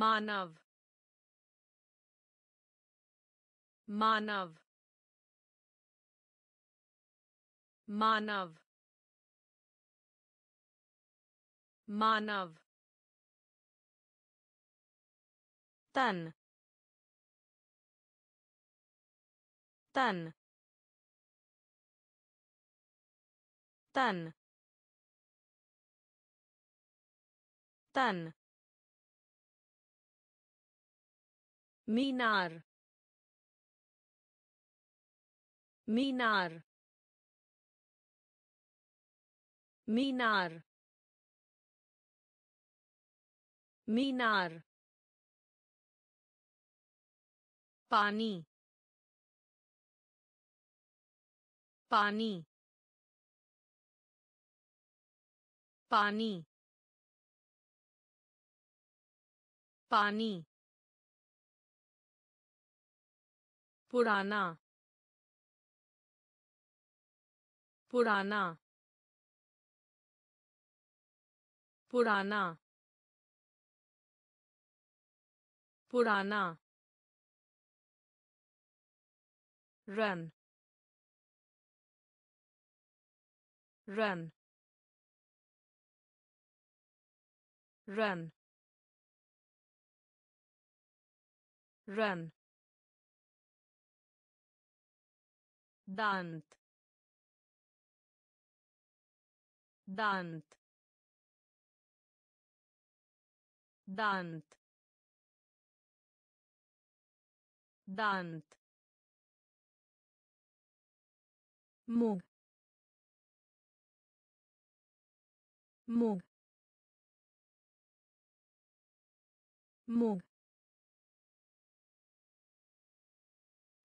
मानव मानव मानव मानव। तन तन। तन तन। मीनार मीनार मीनार मीनार पानी पानी पानी पानी पुराना पुराना पुराना पुराना। Run. Run. Run. Run. दांत दांत दांत दांत मूग मूग मूग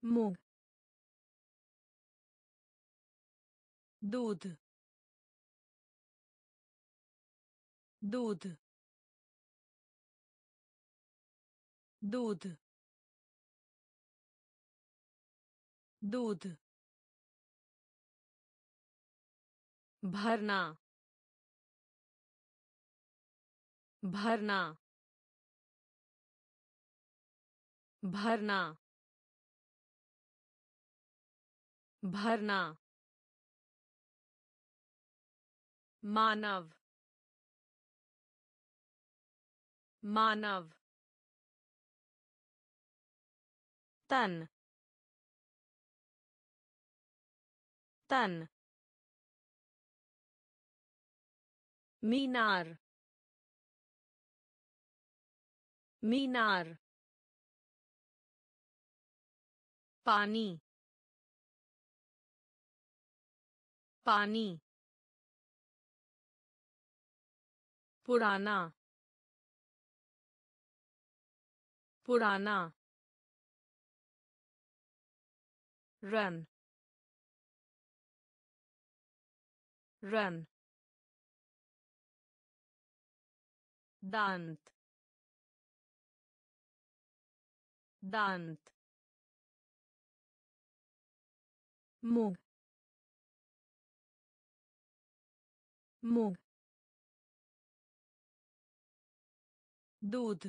मूग दूध दूध दूध दूध। भरना भरना भरना भरना। मानव मानव तन तन मीनार मीनार पानी पानी पुराना पुराना रन रन दांत दांत मूग मूग दूध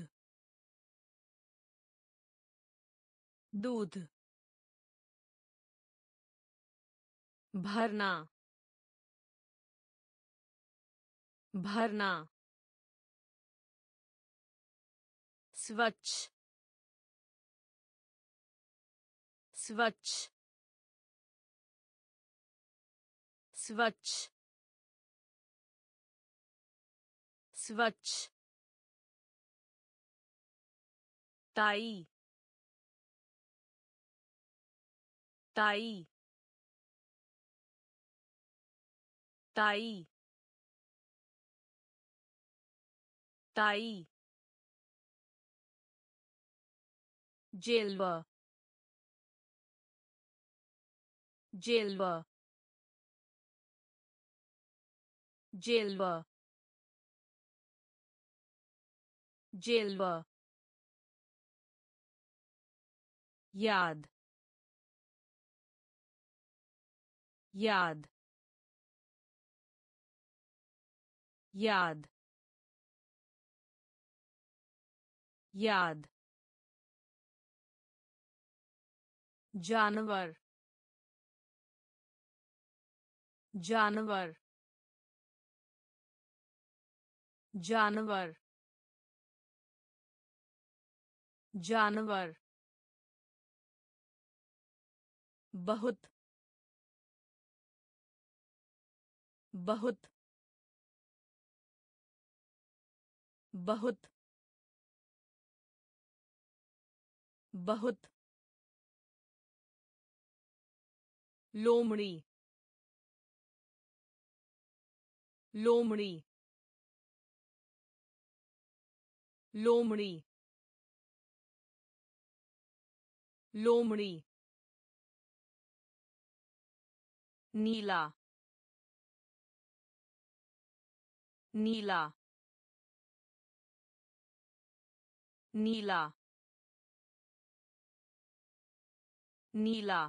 दूध भरना भरना स्वच्छ स्वच्छ स्वच्छ स्वच्छ ताई। ताई। ताई। ताई। जेलवा। जेलवा। जेलवा। जेलवा। याद याद याद याद जानवर जानवर जानवर जानवर बहुत बहुत बहुत बहुत. लोमड़ी लोमड़ी. लोमड़ी लोमड़ी. नीला नीला नीला नीला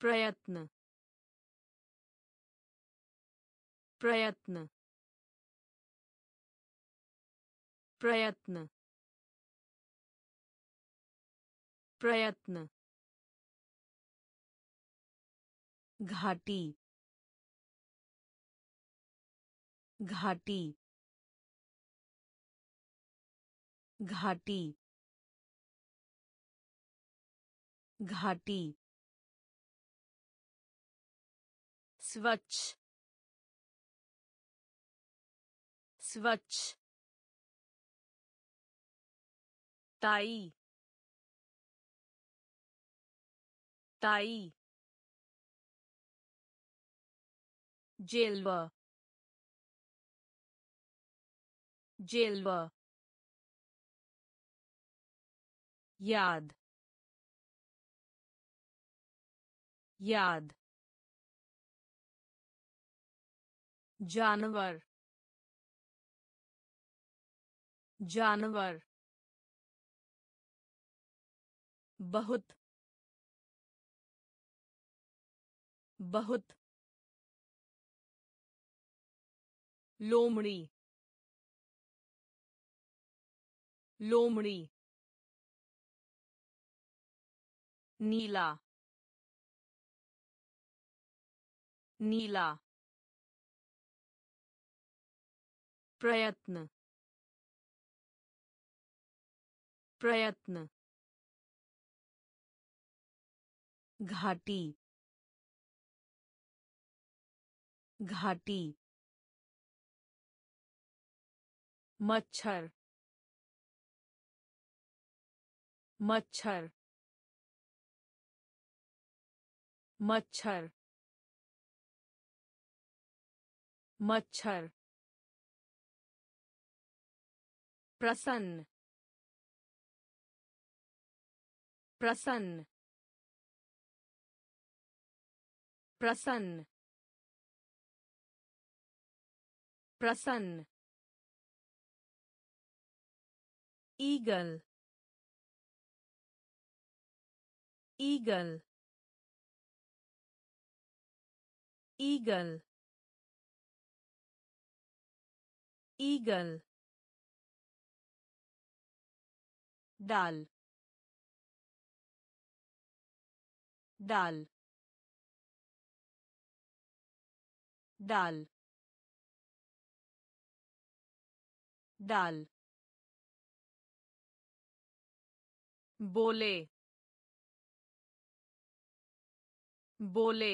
प्रयत्न प्रयत्न प्रयत्न प्रयत्न घाटी घाटी घाटी घाटी। स्वच्छ स्वच्छ। ताई ताई। जेलवा जेलवा याद याद जानवर जानवर बहुत बहुत लोमड़ी लोमड़ी नीला नीला प्रयत्न प्रयत्न घाटी घाटी मच्छर मच्छर मच्छर मच्छर प्रसन्न प्रसन्न प्रसन्न प्रसन्न Eagle. Eagle. Eagle. Eagle. Dal. Dal. Dal. Dal. बोले बोले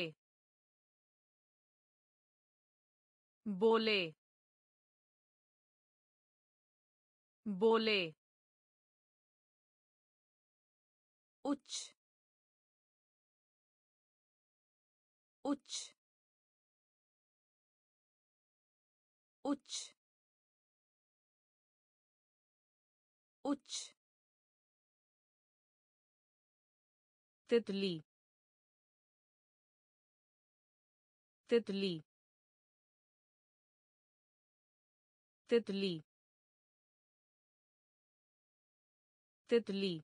बोले बोले। उच्च उच्च उच्च उच्च। तितली। तितली। तितली। तितली।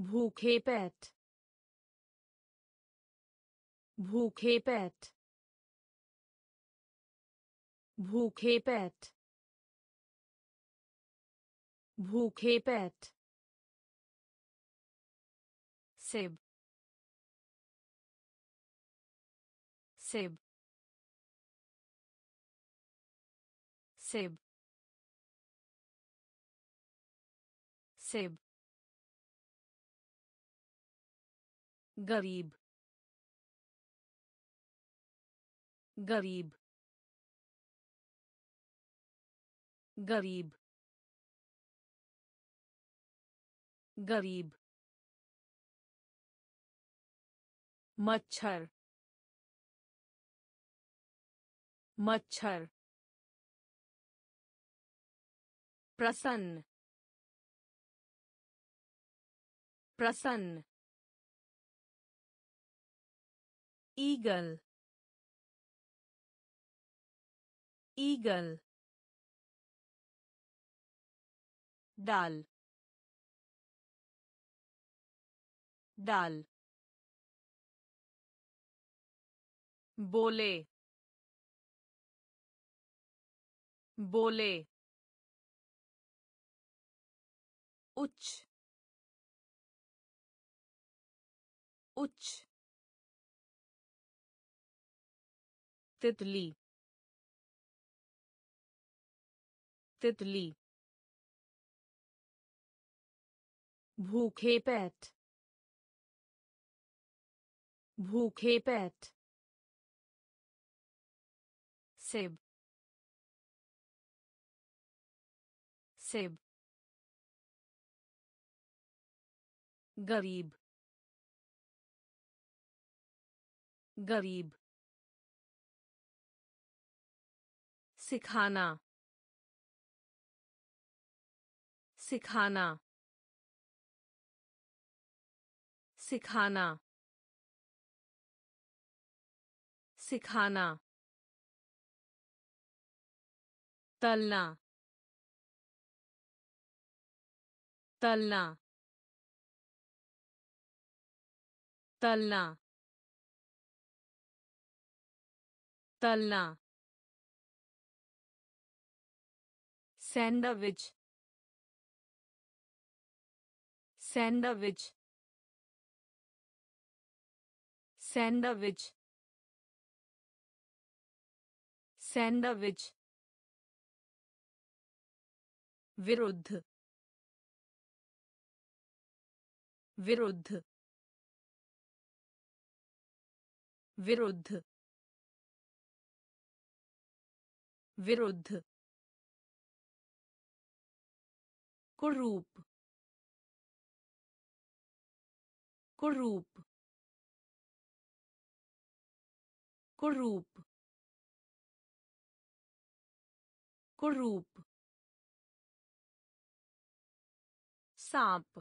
भूखे पेट। भूखे पेट। भूखे पेट। भूखे पेट। सेब। सेब। सेब। सेब। गरीब। गरीब। गरीब। गरीब। मच्छर मच्छर प्रसन्न प्रसन्न ईगल ईगल डाल डाल बोले बोले उच्च उच्च तितली तितली भूखे पेट भूखे पेट सेब। सेब। गरीब। गरीब। सिखाना। सिखाना। सिखाना। सिखाना। तलना। तलना। तलना। तलना। सैंडविच। सैंडविच। सैंडविच। सैंडविच। विरुद्ध विरुद्ध विरुद्ध विरुद्ध कुरूप कुरूप कुरूप कुरूप सांप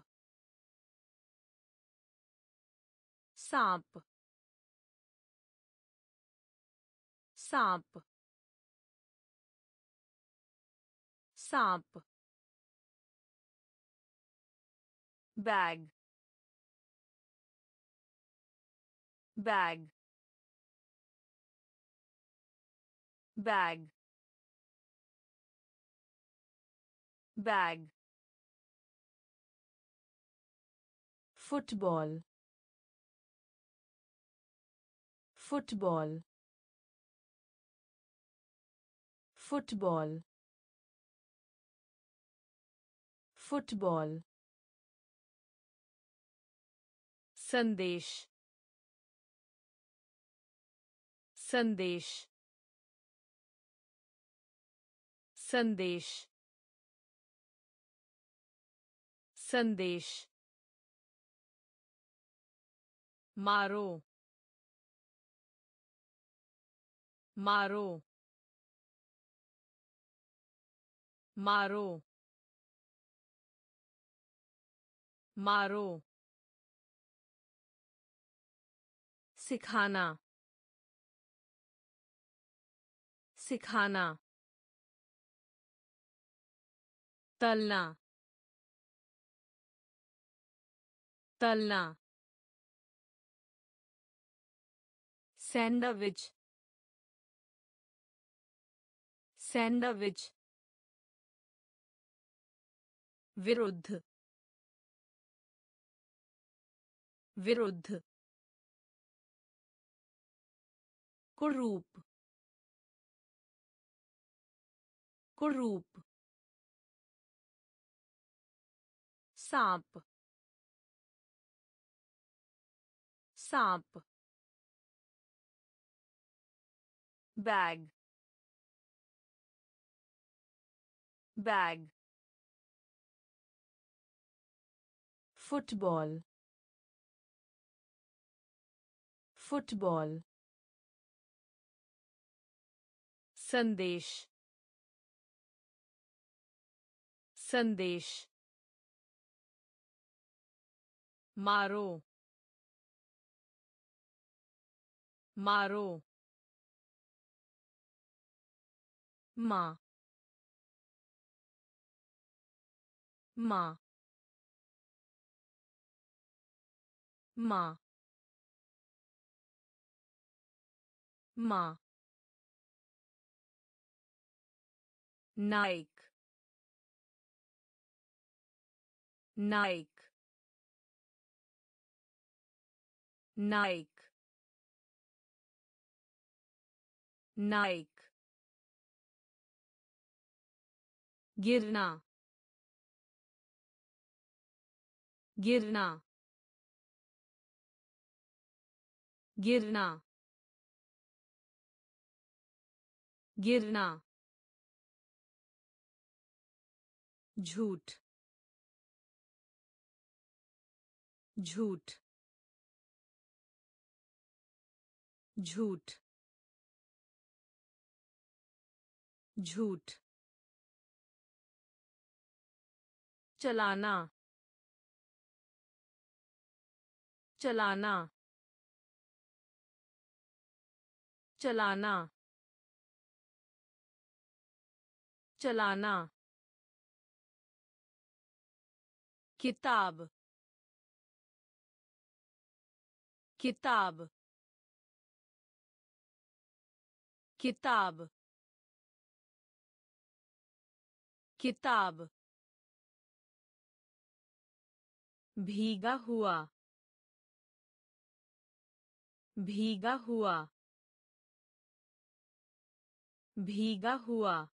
सांप सांप सांप bag bag bag bag football football football football संदेश संदेश संदेश संदेश मारो मारो मारो मारो। सिखाना सिखाना। तलना तलना। सैंडविच सैंडविच विरुद्ध विरुद्ध कुरूप कुरूप सांप सांप बैग बैग फुटबॉल फुटबॉल संदेश संदेश मारो मारो माँ माँ माँ माँ नाइक नाइक नाइक नाइक गिरना। गिरना। गिरना। गिरना। झूठ। झूठ। झूठ। झूठ। चलाना चलाना चलाना चलाना। किताब किताब किताब। किताब। भीगा हुआ भीगा हुआ भीगा हुआ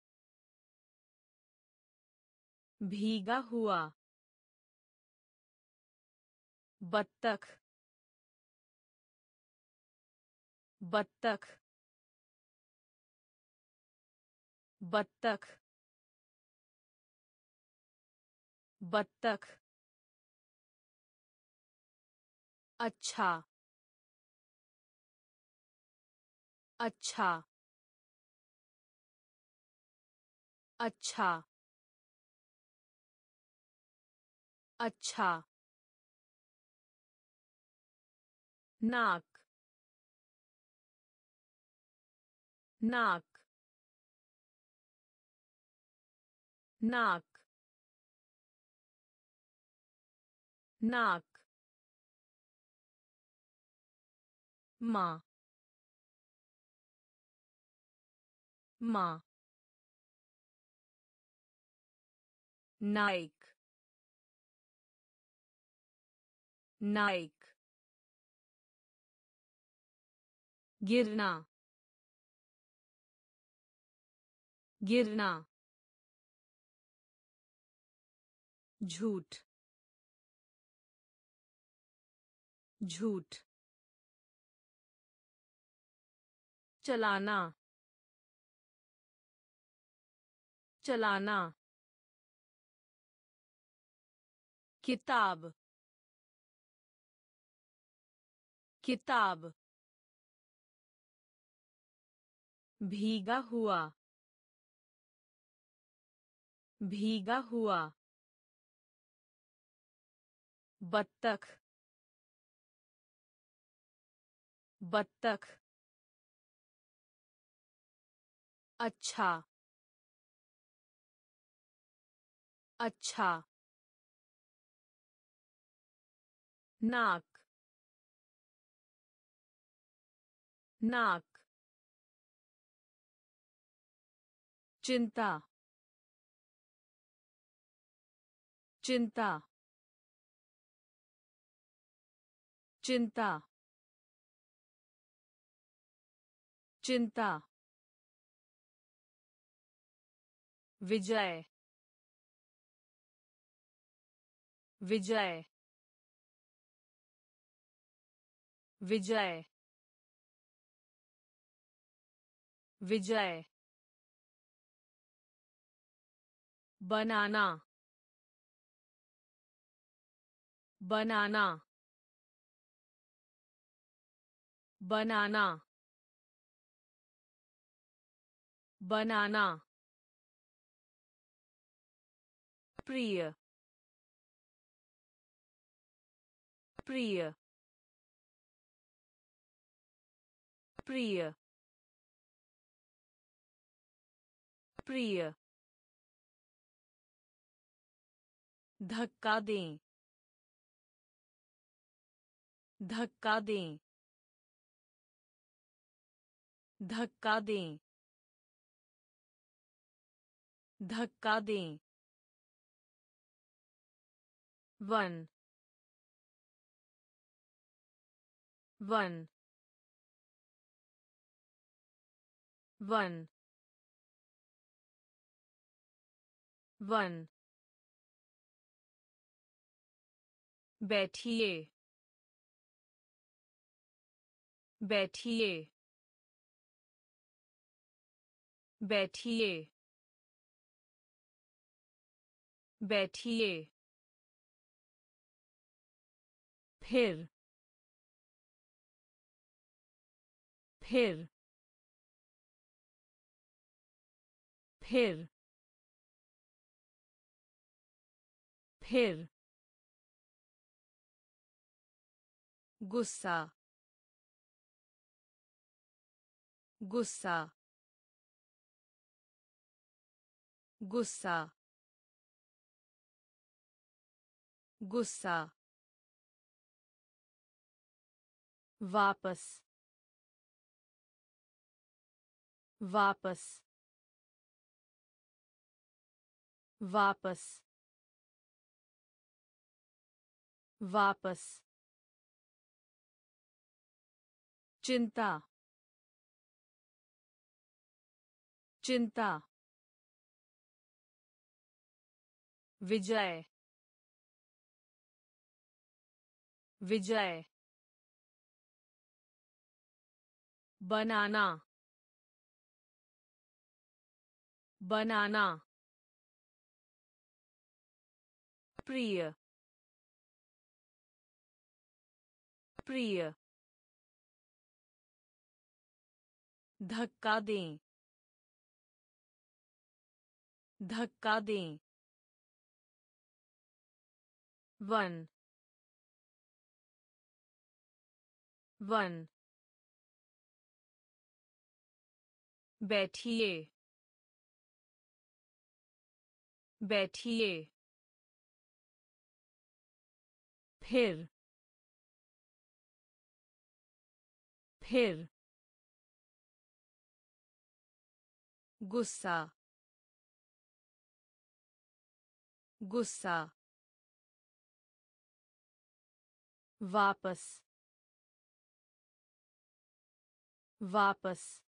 भीगा हुआ बत्तख बत्तख बत्तख बत्तख अच्छा। अच्छा। अच्छा। अच्छा। नाक। नाक। नाक। नाक। माँ माँ नाइक नाइक गिरना गिरना झूठ झूठ चलाना। चलाना। किताब। किताब। भीगा हुआ। भीगा हुआ। बत्तख। बत्तख। अच्छा। अच्छा। नाक। नाक। चिंता। चिंता। चिंता। चिंता। विजय विजय विजय विजय बनाना बनाना बनाना बनाना प्रिय। प्रिय। प्रिय। प्रिय। धक्का दें। धक्का दें। धक्का दें। धक्का दें। वन वन वन वन। बैठिए बैठिए बैठिए बैठिए। फिर फिर फिर फिर। गुस्सा गुस्सा गुस्सा। गुस्सा। वापस वापस वापस वापस चिंता चिंता विजय विजय बनाना बनाना प्रिय प्रिय धक्का दें धक्का दें वन वन बैठिए। बैठिए। फिर। फिर। गुस्सा। गुस्सा। वापस। वापस।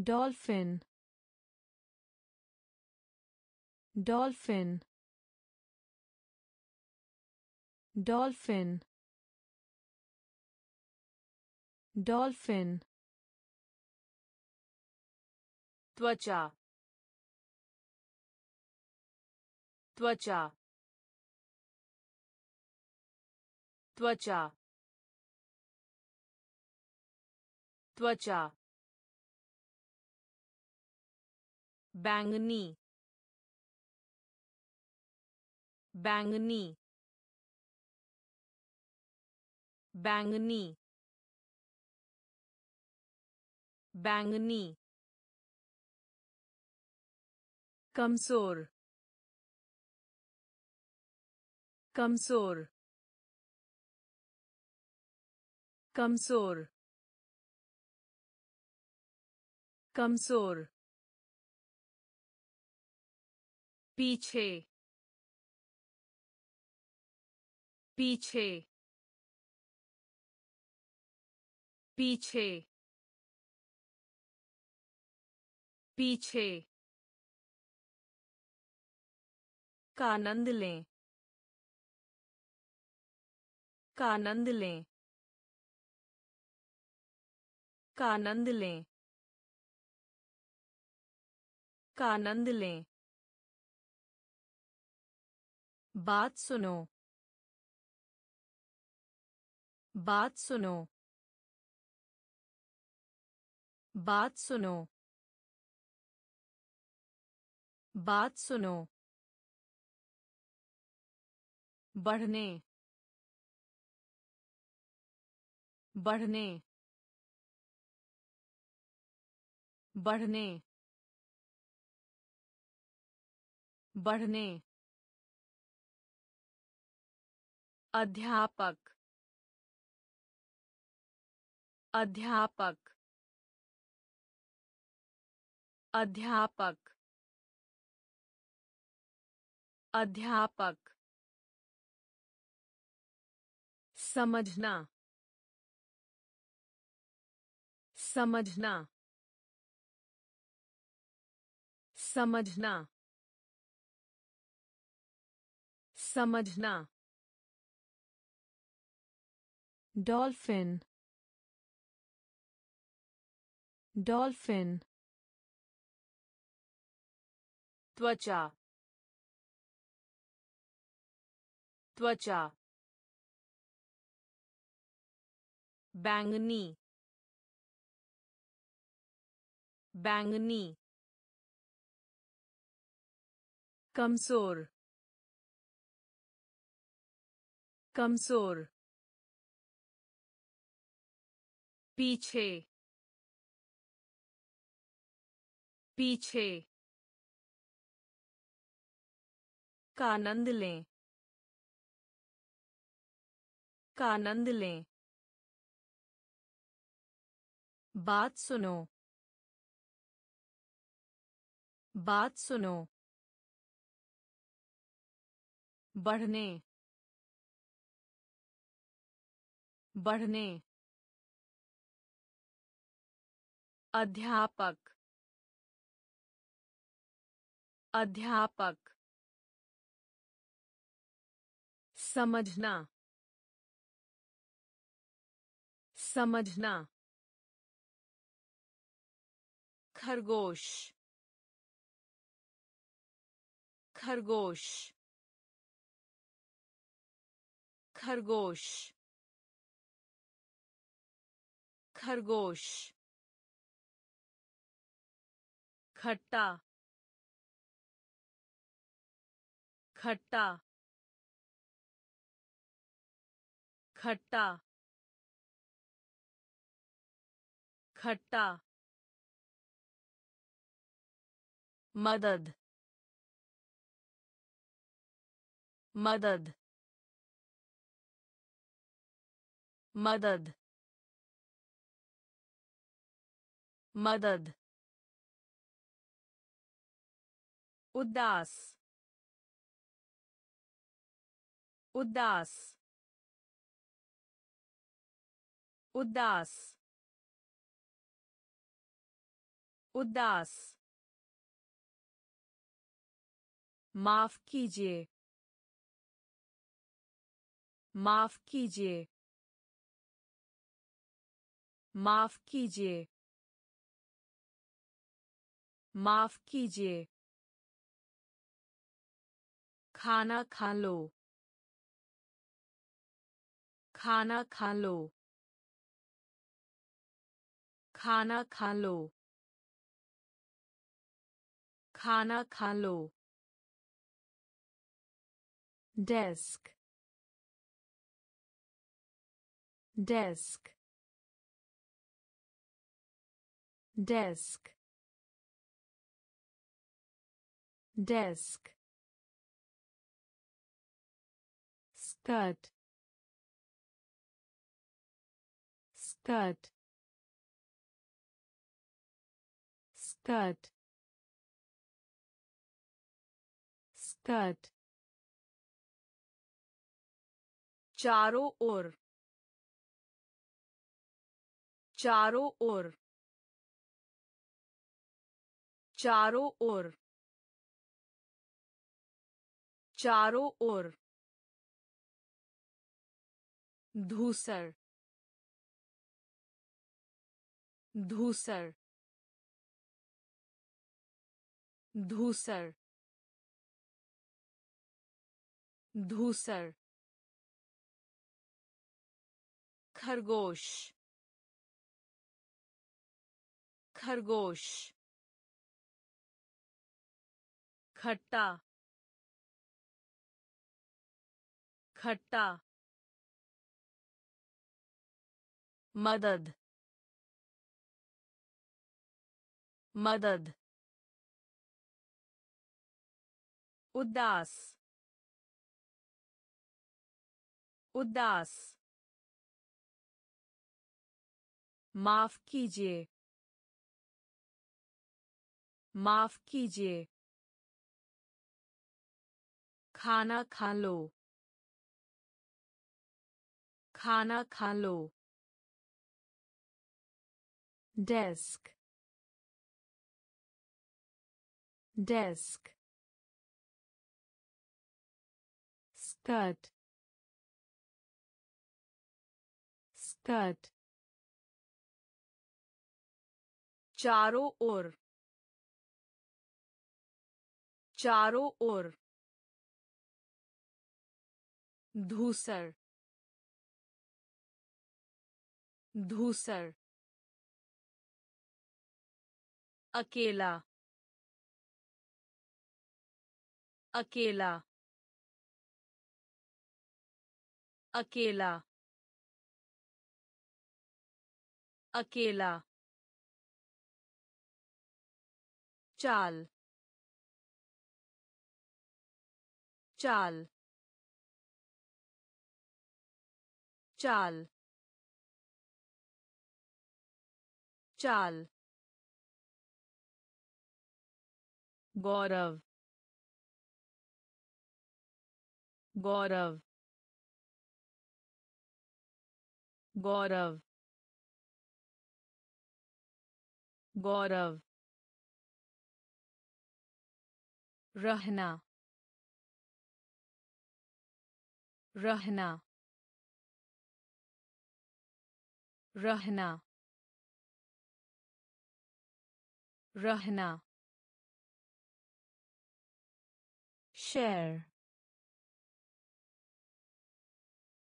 डॉल्फिन डॉल्फिन डॉल्फिन डॉल्फिन त्वचा त्वचा त्वचा त्वचा बैंगनी बैंगनी बैंगनी बैंगनी कमज़ोर कमज़ोर कमज़ोर कमज़ोर पीछे। पीछे। पीछे। पीछे। का आनंद लें। का आनंद लें। का आनंद लें। का आनंद लें। बात सुनो। बात सुनो। बात सुनो। बात सुनो। बढ़ने। बढ़ने। बढ़ने। बढ़ने। अध्यापक अध्यापक अध्यापक अध्यापक। समझना समझना समझना समझना। डॉल्फिन डॉल्फिन त्वचा त्वचा बैंगनी बैंगनी कमज़ोर कमज़ोर पीछे। पीछे। का आनंद लें। का आनंद लें। बात सुनो। बात सुनो। बढ़ने। बढ़ने। अध्यापक अध्यापक समझना समझना खरगोश खरगोश खरगोश खरगोश। खट्टा खट्टा खट्टा खट्टा मदद मदद मदद मदद उदास उदास उदास उदास। माफ़ कीजिए माफ़ कीजिए माफ़ कीजिए माफ़ कीजिए। खाना खा लो। खाना खा लो। खाना खा लो। खाना खा लो। desk desk desk desk skirt skirt skirt skirt चारों ओर चारों ओर चारों ओर चारों ओर धूसर धूसर धूसर धूसर खरगोश खरगोश खट्टा खट्टा मदद मदद उदास उदास माफ़ कीजिए माफ़ कीजिए खाना खा लो खाना खा लो। Desk desk skirt skirt चारों ओर चारों ओर धूसर धूसर अकेला अकेला अकेला अकेला चाल चाल चाल चाल गौरव गौरव गौरव गौरव रहना रहना रहना रहना share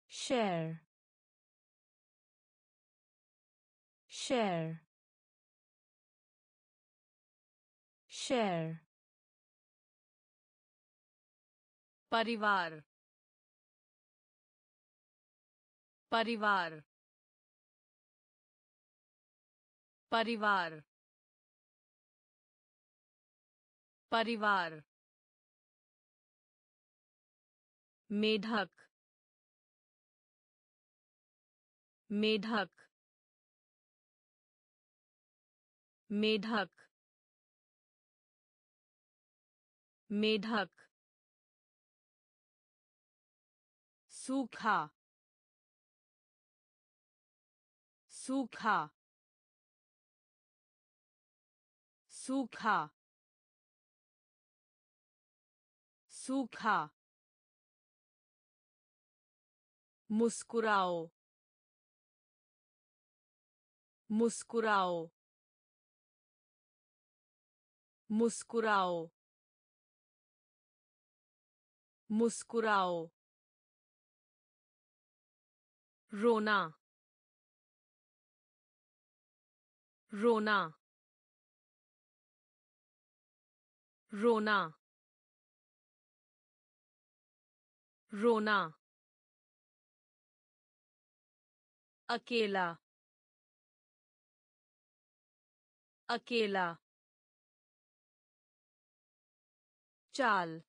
share share share परिवार परिवार परिवार परिवार मेढक मेढक मेढक मेढक सूखा सूखा सूखा सूखा। मुस्कुराओ। मुस्कुराओ। मुस्कुराओ। मुस्कुराओ। रोना। रोना। रोना। रोना। अकेला अकेला चाल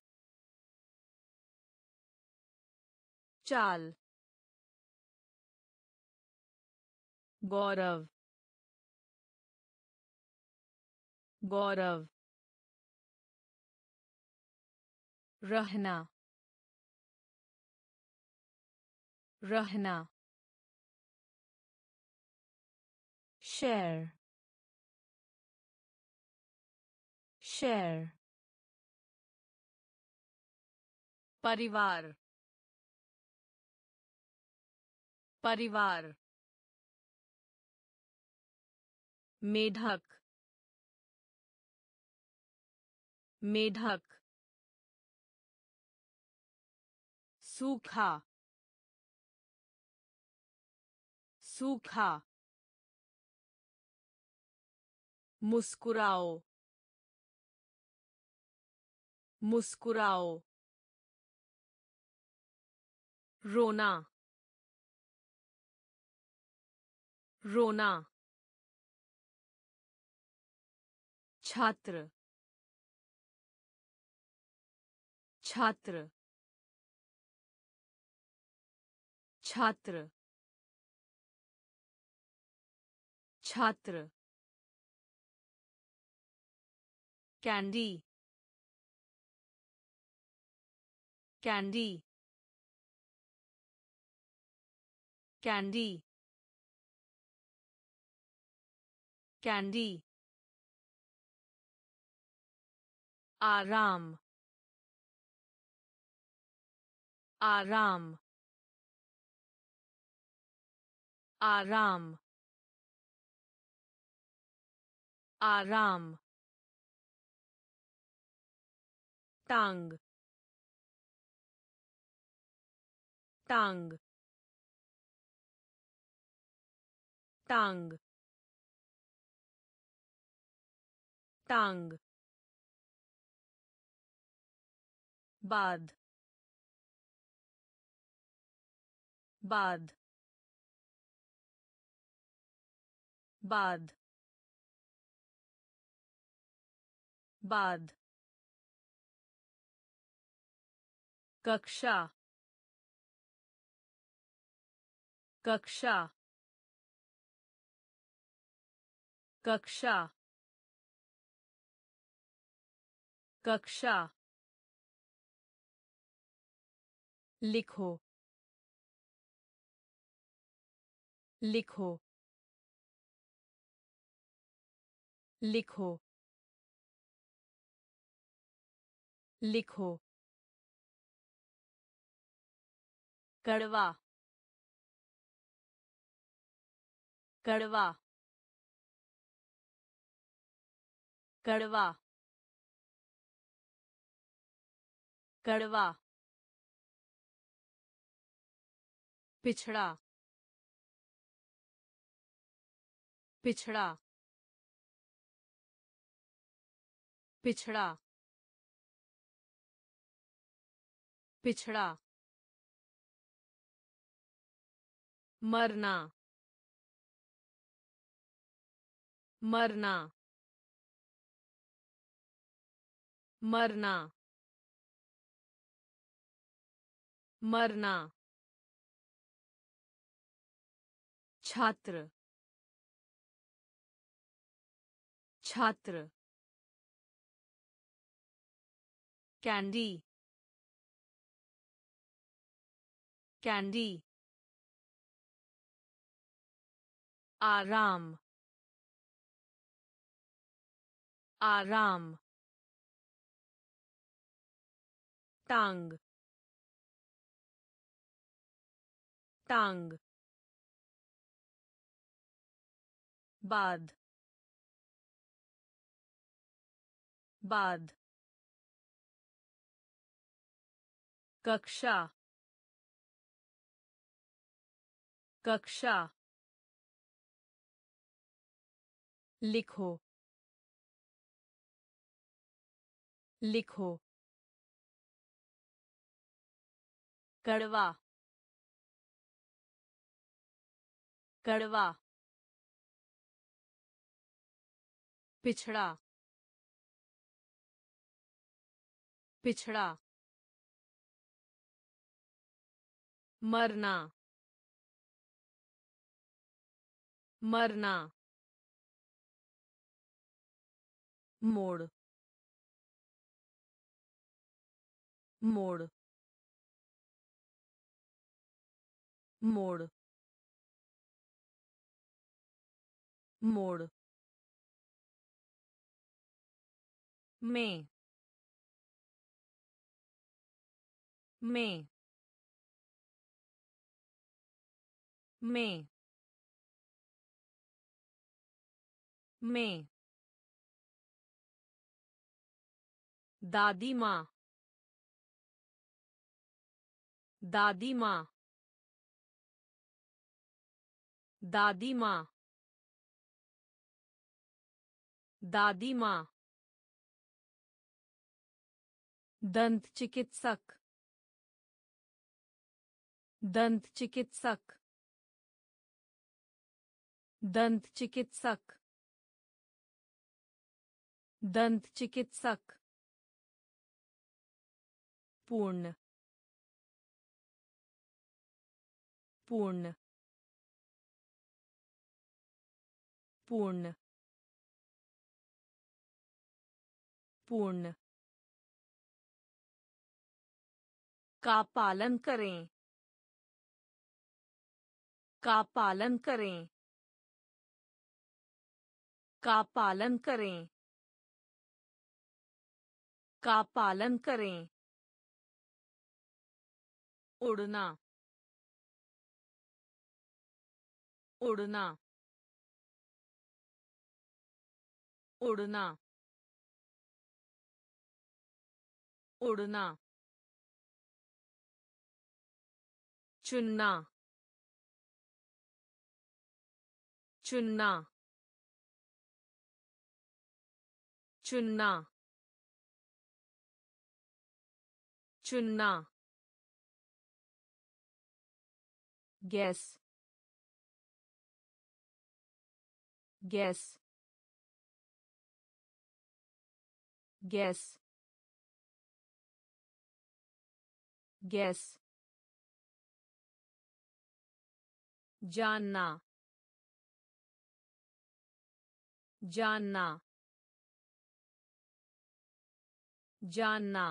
चाल गौरव गौरव रहना रहना share. Share. परिवार परिवार मेढक मेढक सूखा सूखा मुस्कुराओ। मुस्कुराओ। रोना। रोना। छात्र। छात्र। छात्र। छात्र। कैंडी कैंडी कैंडी कैंडी आराम आराम आराम आराम tongue tongue tongue tongue bad. Bad. Bad. Bad. कक्षा कक्षा कक्षा कक्षा। लिखो लिखो। लिखो लिखो। कड़वा। कड़वा। कड़वा। कड़वा। पिछड़ा। पिछड़ा। पिछड़ा। पिछड़ा। मरना मरना मरना मरना। छात्र छात्र। Candy candy. आराम। आराम। टांग। टांग। बाद बाद कक्षा। कक्षा। लिखो। लिखो। कड़वा। कड़वा। पिछड़ा। पिछड़ा। मरना। मरना। मोड़ मोड़ मोड़ मोड़ में में में में दादी माँ। दादी माँ। दादी माँ। दादी माँ। दंत चिकित्सक। दंत चिकित्सक। दंत चिकित्सक। दंत चिकित्सक। पूर्ण पूर्ण पूर्ण पूर्ण का पालन करें। का पालन करें। का पालन करें। का पालन करें। उड़ना उड़ना उड़ना उड़ना चुनना चुनना चुनना चुनना। गैस गैस गैस गैस जानना जानना जानना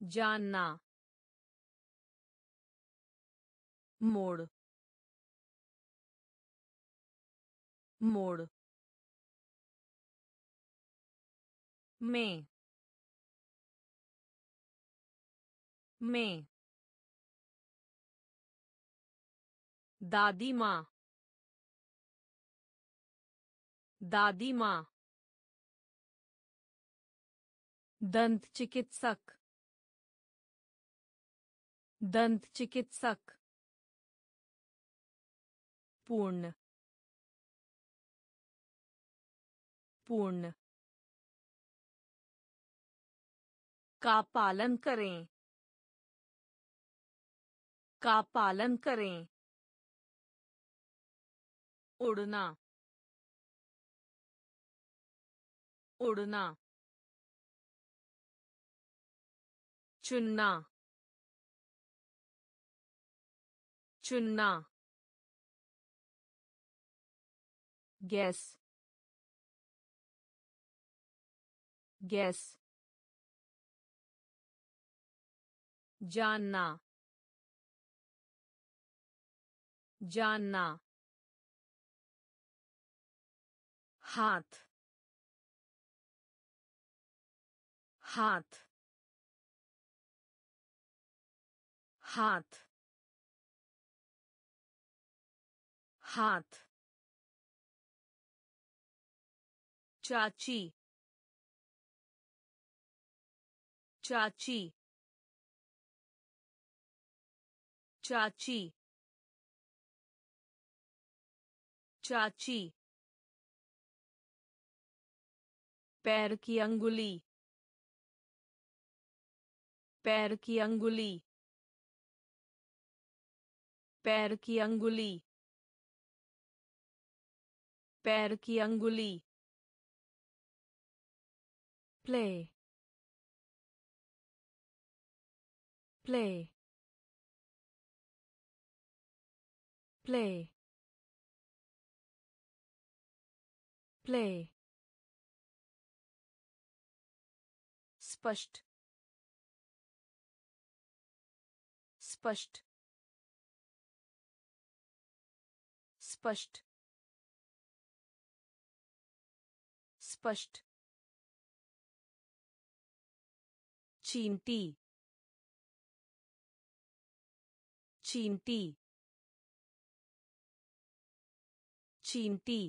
जानना मोड़ मोड़ में में दादी माँ दादी माँ दंत चिकित्सक दंत चिकित्सक पूर्ण पूर्ण का पालन करें का पालन करें उड़ना उड़ना चुनना चुनना गैस गैस जानना जानना हाथ हाथ हाथ हाथ चाची चाची चाची चाची पैर की अंगुली पैर की अंगुली पैर की अंगुली पैर की अंगुली play play play play स्पष्ट स्पष्ट स्पष्ट स्पष्ट चींटी चींटी चींटी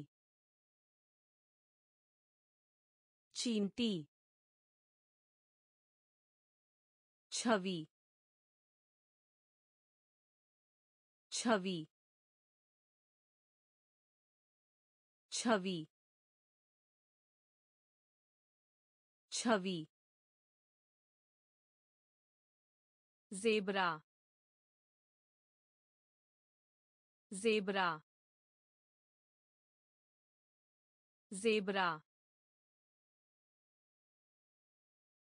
चींटी छवि छवि छवि छवि जेबरा जेबरा जेबरा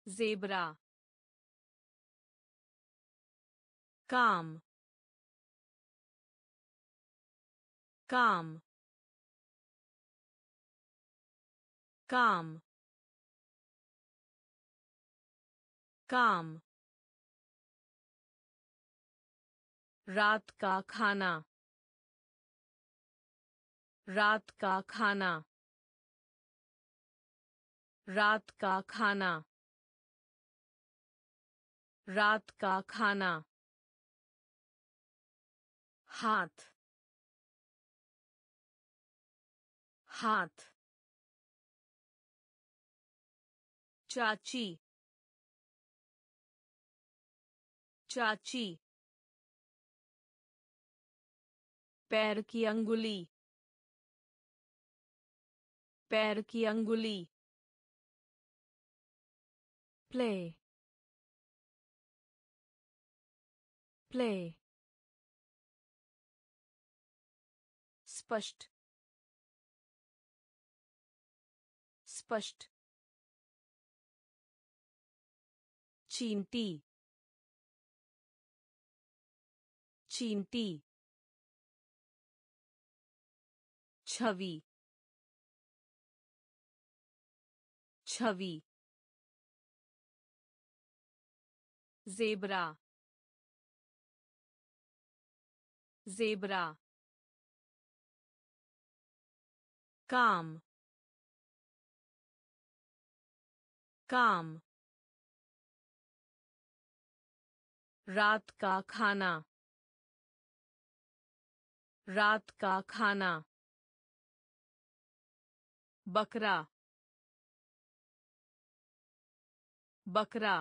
जेबरा काम काम काम काम रात का खाना। रात का खाना। रात का खाना। रात का खाना। हाथ। हाथ। चाची। चाची। पैर की अंगुली। पैर की अंगुली। प्ले। प्ले। स्पष्ट। स्पष्ट। चींटी। चींटी। छवि। छवि। जेबरा। जेबरा। काम। काम। रात का खाना। रात का खाना। बकरा बकरा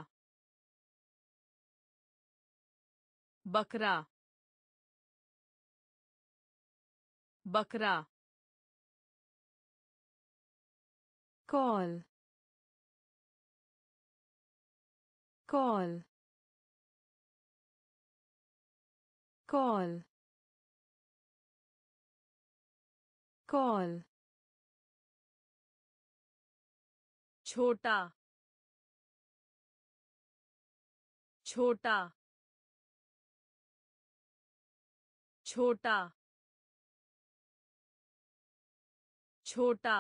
बकरा बकरा कॉल कॉल कॉल कॉल छोटा छोटा छोटा छोटा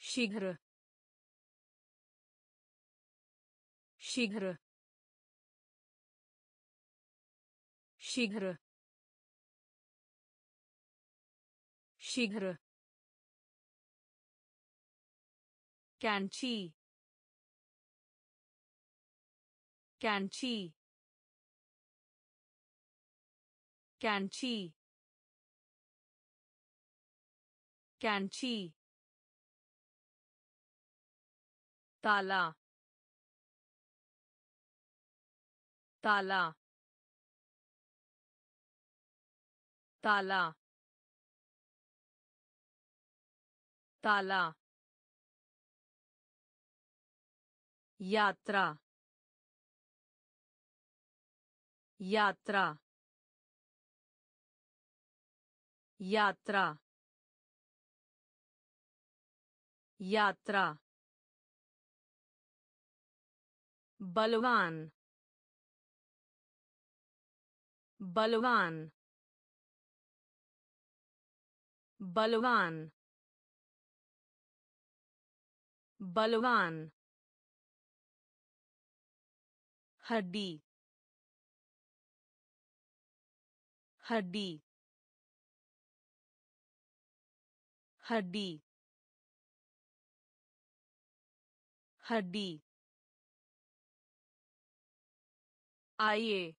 शीघ्र शीघ्र शीघ्र शीघ्र। कैंची कैंची कैंची कैंची ताला ताला ताला ताला यात्रा यात्रा यात्रा यात्रा बलवान बलवान बलवान बलवान हड्डी हड्डी हड्डी हड्डी। आइए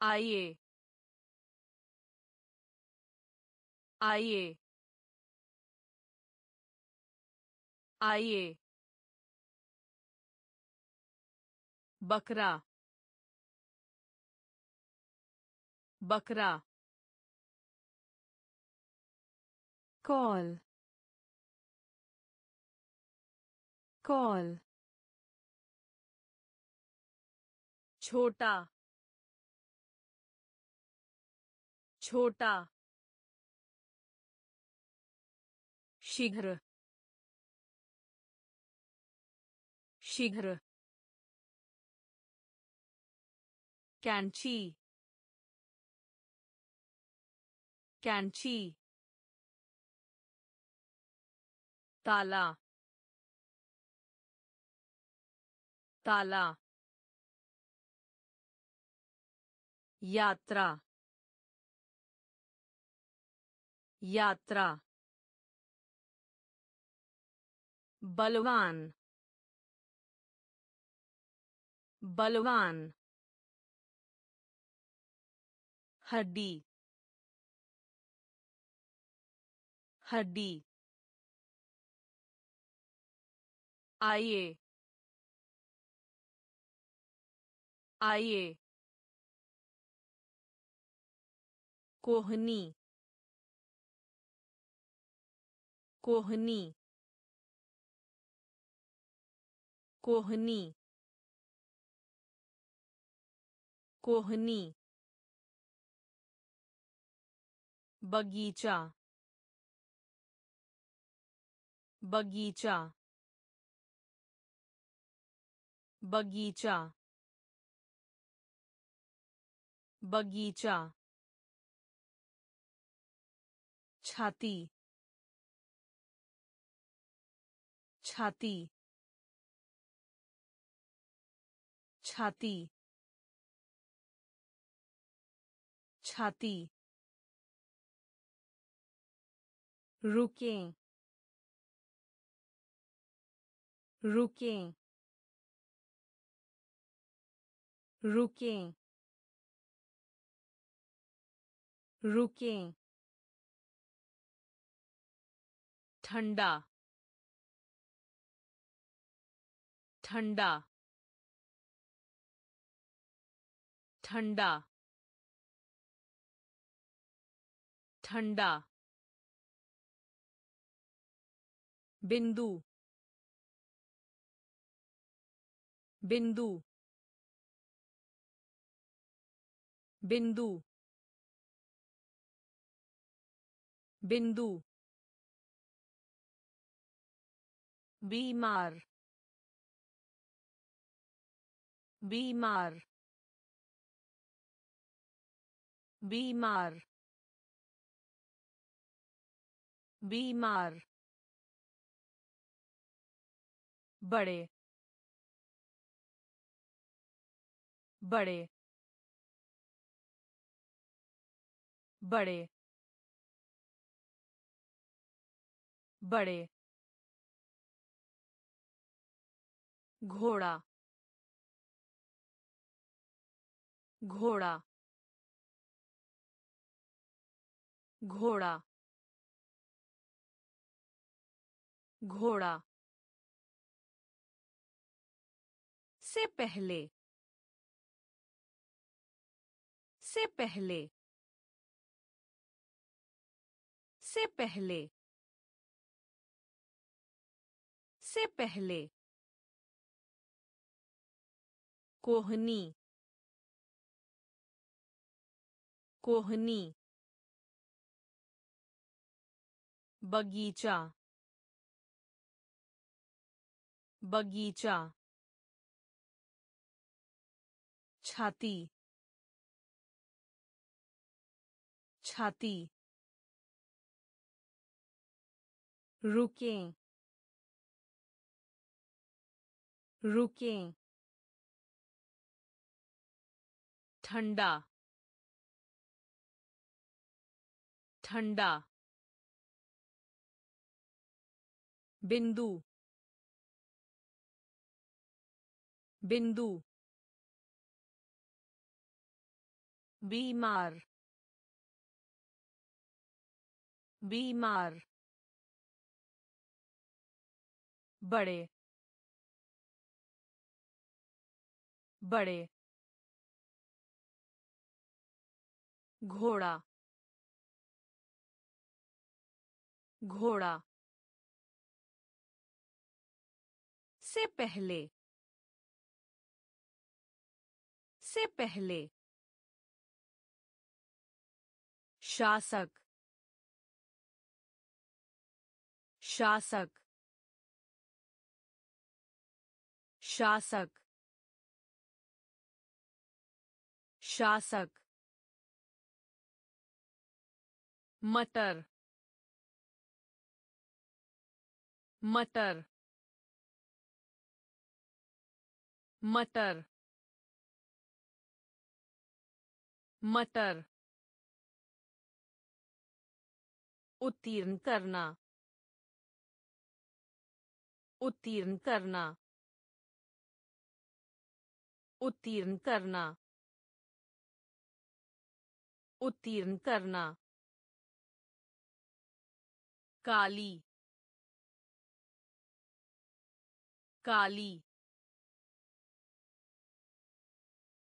आइए आइए। आइए। बकरा बकरा कॉल कॉल छोटा छोटा शीघ्र शीघ्र कैंची। कैंची। ताला। ताला। यात्रा। यात्रा। बलवान। बलवान। हड्डी हड्डी आइए आइए कोहनी कोहनी कोहनी कोहनी बगीचा बगीचा बगीचा बगीचा छाती छाती छाती छाती रुकें। रुकें। रुकें। रुकें। ठंडा। ठंडा। ठंडा। ठंडा। बिंदु। बिंदु। बिंदु। बिंदु। बीमार। बीमार। बीमार। बीमार। बड़े बड़े बड़े बड़े घोड़ा घोड़ा घोड़ा घोड़ा से पहले। से पहले। से पहले। से पहले। कोहनी। कोहनी। बगीचा। बगीचा। छाती। छाती। रुकें। रुकें। ठंडा। ठंडा। बिंदु। बिंदु। बीमार बीमार बड़े बड़े घोड़ा घोड़ा से पहले से पहले शासक शासक शासक शासक मटर मटर मटर मटर उत्तीर्ण करना। उत्तीर्ण करना। उत्तीर्ण करना। उत्तीर्ण करना। काली। काली।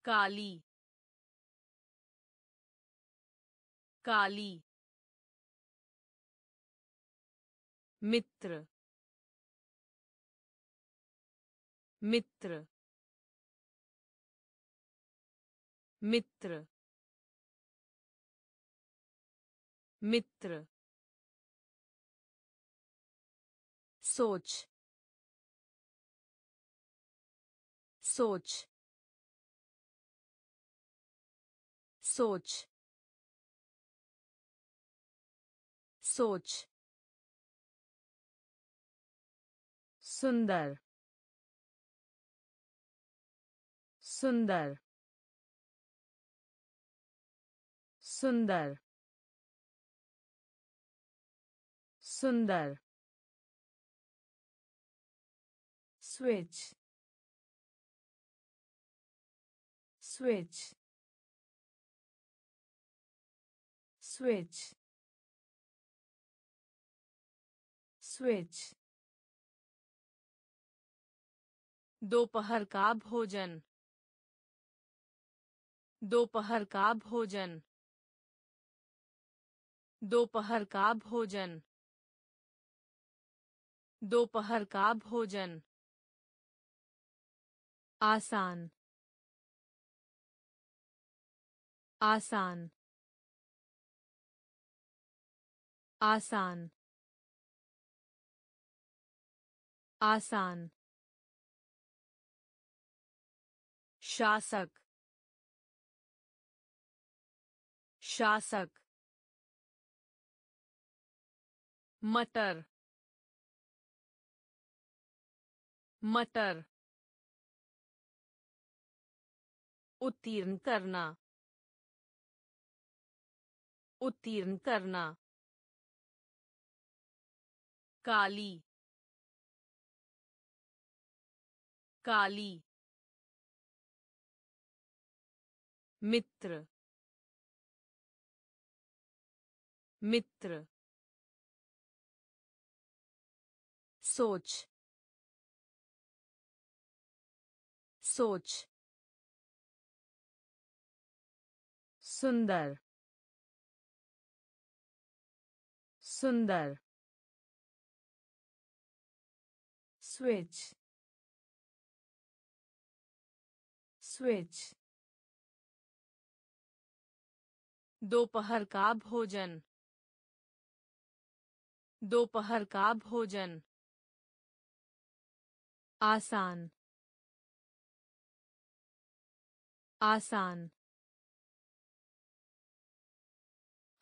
काली। काली। मित्र मित्र मित्र मित्र। सोच सोच। सोच सोच। सुंदर सुंदर सुंदर सुंदर स्विच स्विच स्विच स्विच दोपहर का भोजन। दोपहर का भोजन। दोपहर का भोजन। दोपहर का भोजन। आसान। आसान। आसान। आसान। शासक शासक मटर मटर उत्तीर्ण करना उत्तीर्ण करना काली काली मित्र मित्र सोच सोच सुंदर सुंदर स्विच स्विच दोपहर का भोजन। दोपहर का भोजन। आसान। आसान।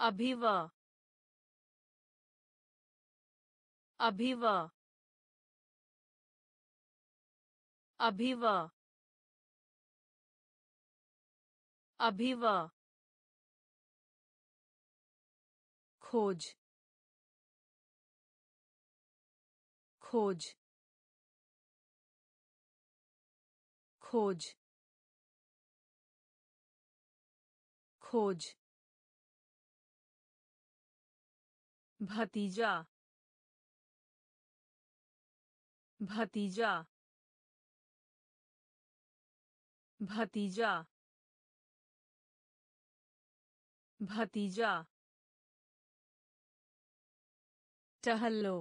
अभिव। अभिव। अभिव। अभिव। खोज खोज खोज खोज। भतीजा भतीजा भतीजा भतीजा। टहलो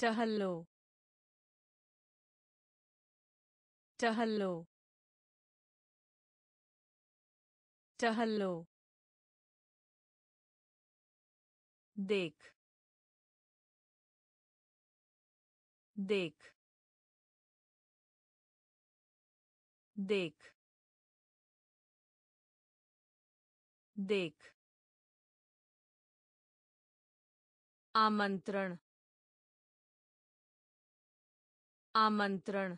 टहलो टहलो टहलो देख देख देख देख आमंत्रण। आमंत्रण।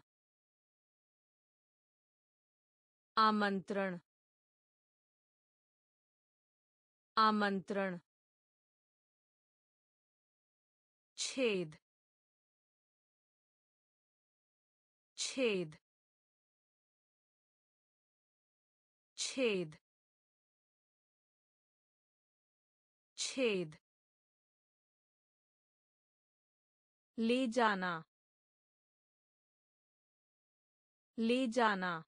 आमंत्रण। आमंत्रण। छेद। छेद। छेद। छेद। ले जाना। ले जाना।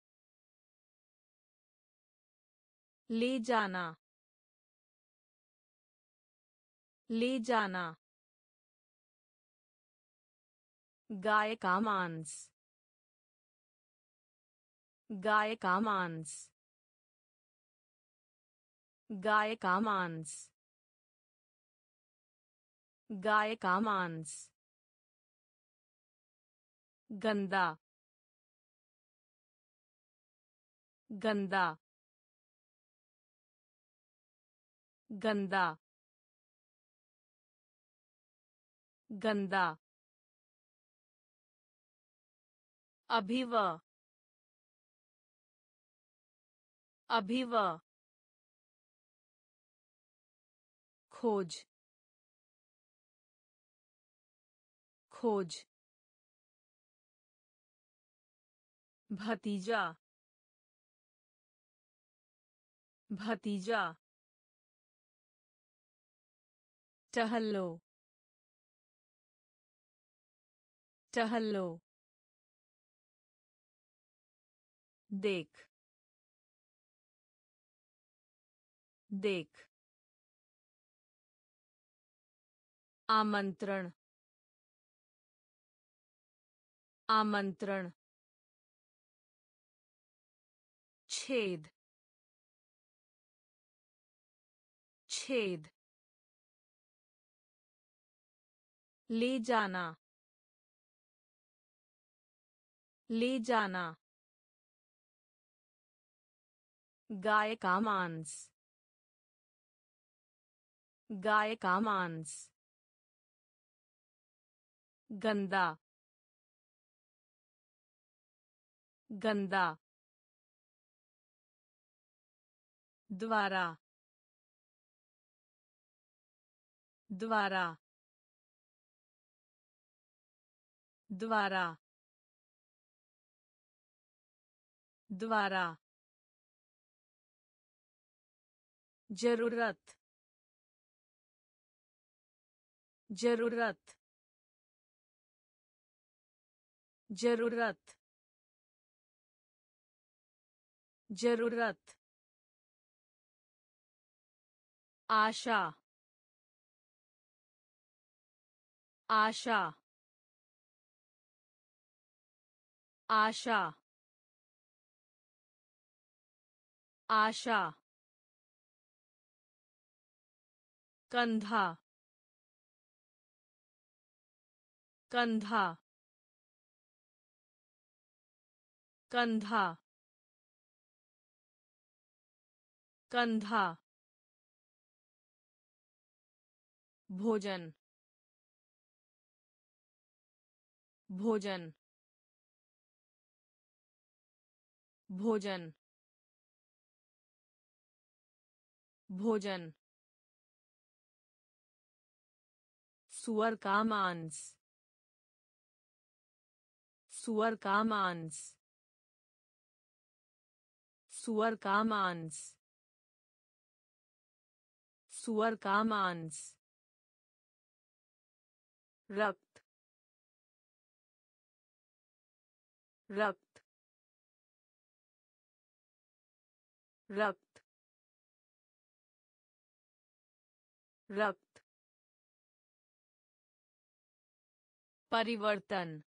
ले जाना। ले जाना। गाय का मांस। गाय का मांस। गाय का मांस। गाय का मांस। गंदा गंदा गंदा गंदा। अभिव अभिव। खोज खोज। भतीजा। भतीजा। टहलो। टहलो। देख। देख। आमंत्रण। आमंत्रण। छेद छेद ले जाना। ले जाना। गाय का मांस। गाय का मांस। गंदा। गंदा। द्वारा द्वारा द्वारा द्वारा ज़रूरत ज़रूरत ज़रूरत ज़रूरत आशा। आशा। आशा। आशा। कंधा। कंधा। कंधा। कंधा। भोजन। भोजन। भोजन। भोजन। सुअर का मांस सुअर का मांस सुअर का मांस सुअर का मांस रक्त रक्त रक्त रक्त। परिवर्तन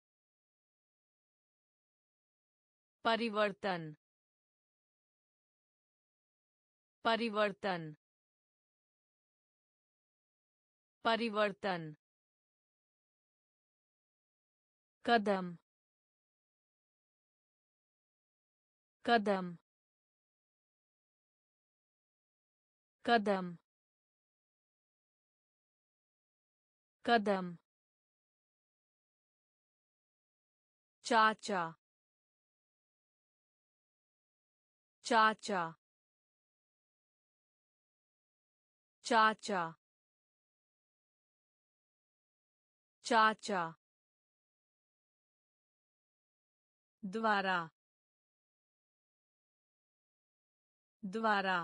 परिवर्तन परिवर्तन। परिवर्तन। कदम कदम कदम कदम चाचा चाचा चाचा चाचा द्वारा द्वारा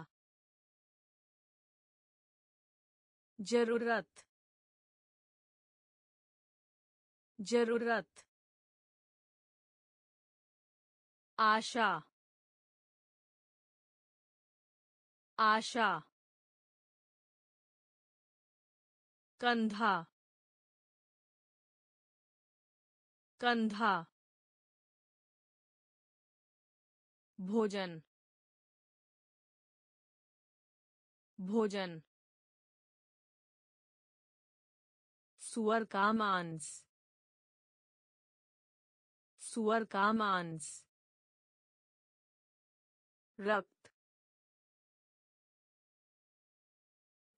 ज़रूरत ज़रूरत आशा आशा कंधा कंधा भोजन। भोजन। सुअर का मांस सुअर का मांस रक्त।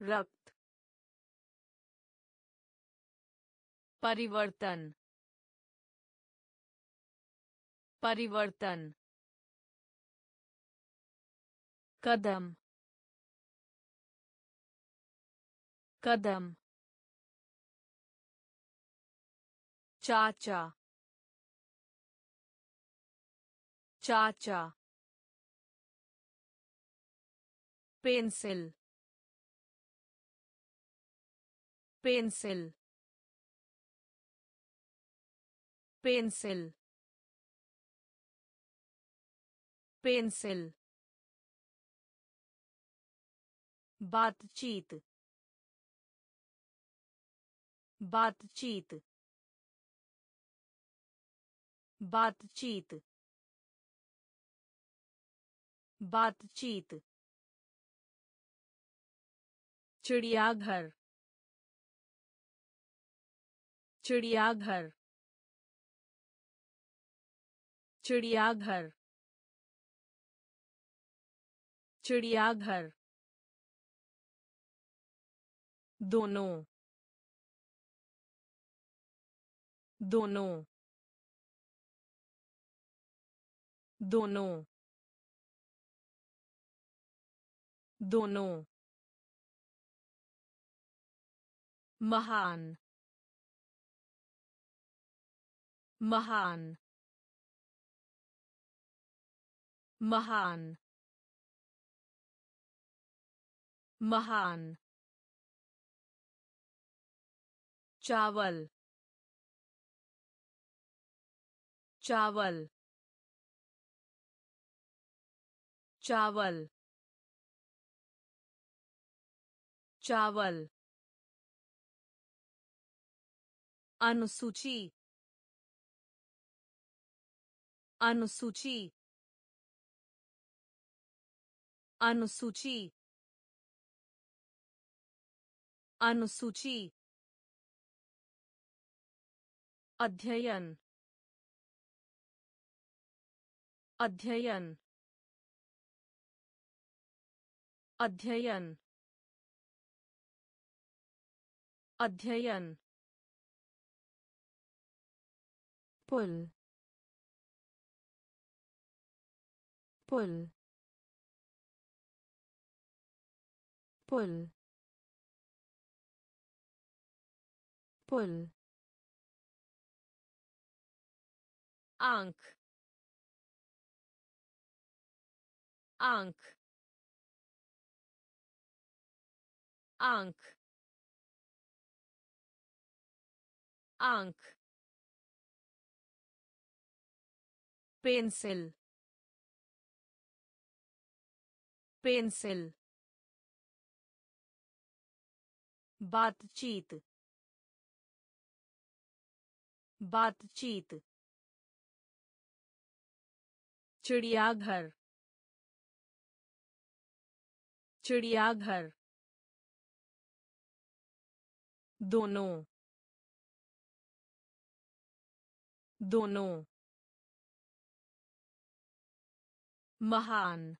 रक्त। परिवर्तन। परिवर्तन। कदम कदम चाचा चाचा पेंसिल पेंसिल पेंसिल पेंसिल बातचीत बातचीत बातचीत बातचीत। चिड़ियाघर चिड़ियाघर चिड़ियाघर चिड़ियाघर। दोनों दोनों दोनों दोनों। महान महान महान महान। चावल चावल चावल चावल अनुसूची अनुसूची अनुसूची अनुसूची अध्ययन अध्ययन अध्ययन अध्ययन पुल पुल पुल पुल आँख आँख आँख आँख पेंसिल पेंसिल बातचीत बातचीत चिड़ियाघर। चिड़ियाघर। दोनों। दोनों। महान।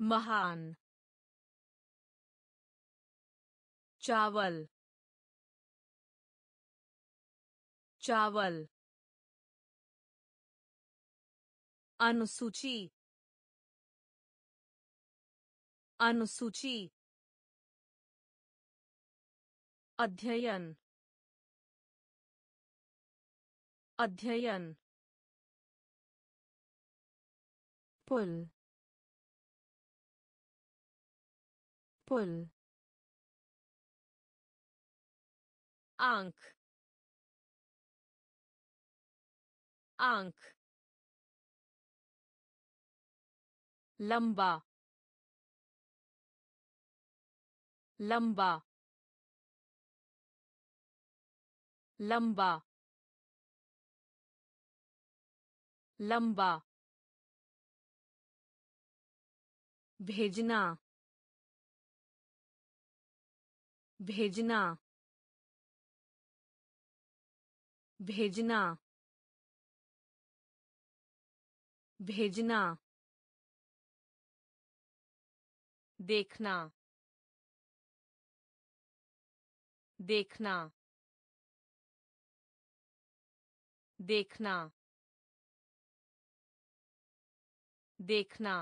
महान। चावल। चावल। अनुसूची। अनुसूची। अध्ययन। अध्ययन। पुल। पुल। आँख। आँख। लंबा लंबा लंबा लंबा। भेजना भेजना भेजना भेजना। देखना देखना देखना देखना।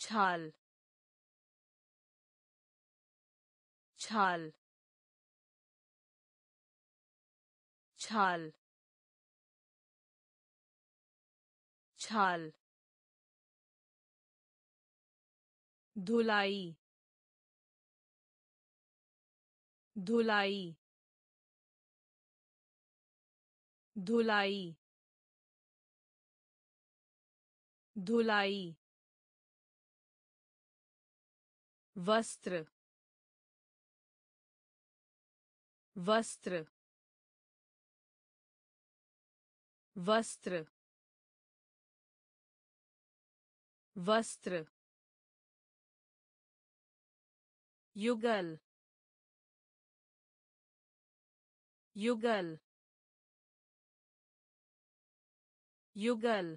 छाल छाल छाल छाल। धुलाई धुलाई धुलाई धुलाई वस्त्र वस्त्र वस्त्र वस्त्र युगल युगल युगल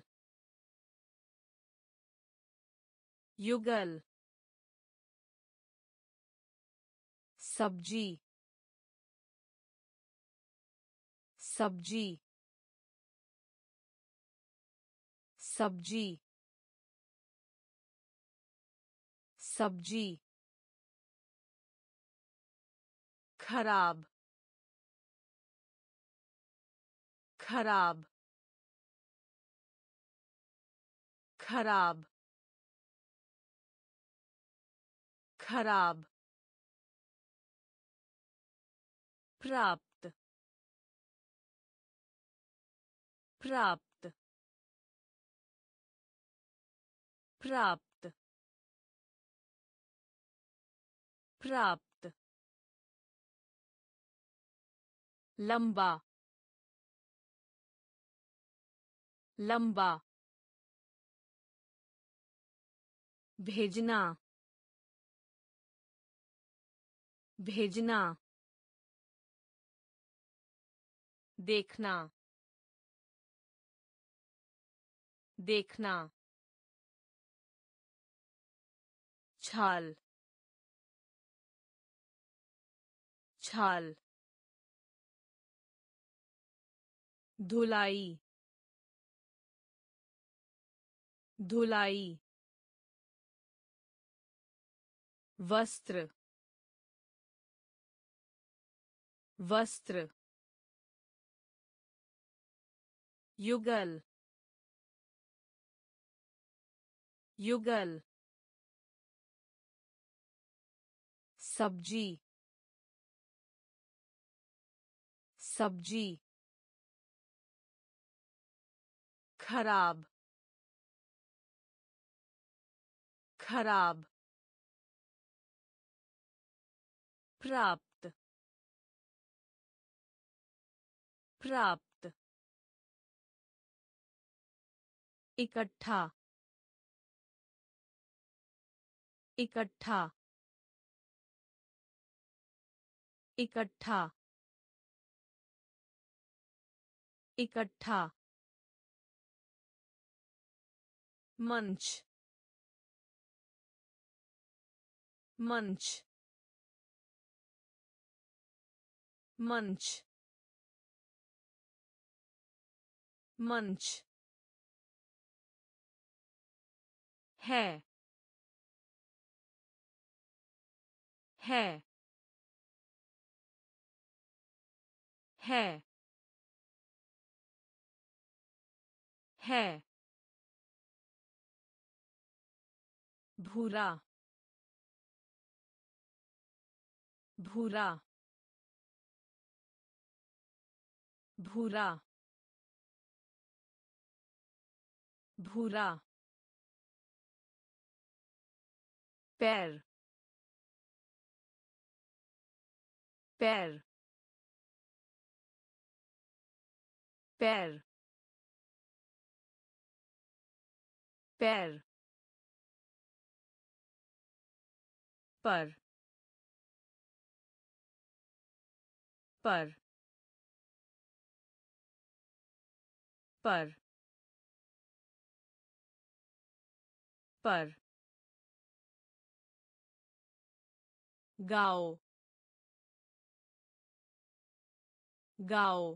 युगल सब्ज़ी सब्ज़ी सब्ज़ी सब्ज़ी खराब। खराब। खराब। खराब। प्राप्त। प्राप्त। प्राप्त। प्राप्त। लंबा लंबा भेजना भेजना देखना देखना छाल छाल धुलाई धुलाई वस्त्र वस्त्र युगल युगल सब्ज़ी सब्ज़ी खराब। खराब। प्राप्त। प्राप्त। इकट्ठा। इकट्ठा। इकट्ठा। इकट्ठा। मंच मंच मंच मंच है है है है भूरा भूरा भूरा भूरा पैर पैर पैर पैर पर पर पर पर। गाओ गाओ।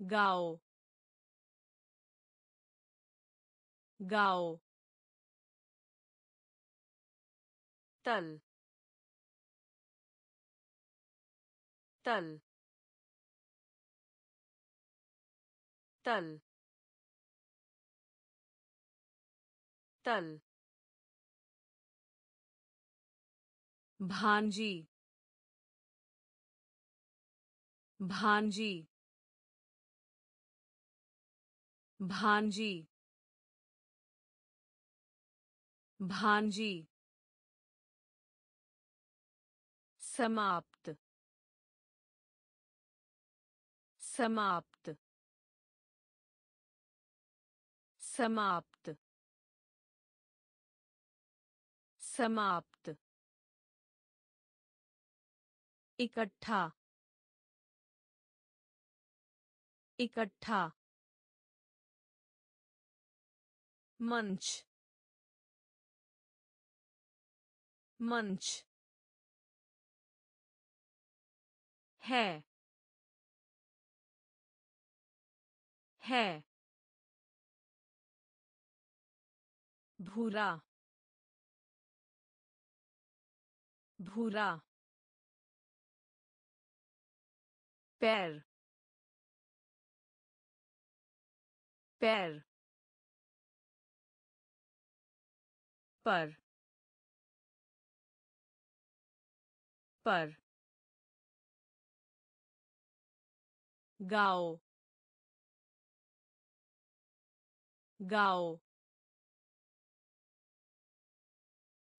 गाओ गाओ। तल तल तल तल। भांजी भांजी भांजी भांजी। समाप्त समाप्त समाप्त समाप्त इकट्ठा इकट्ठा मंच मंच है। है। भूरा। भूरा। पैर। पैर। पर। पर। गाओ। गाओ।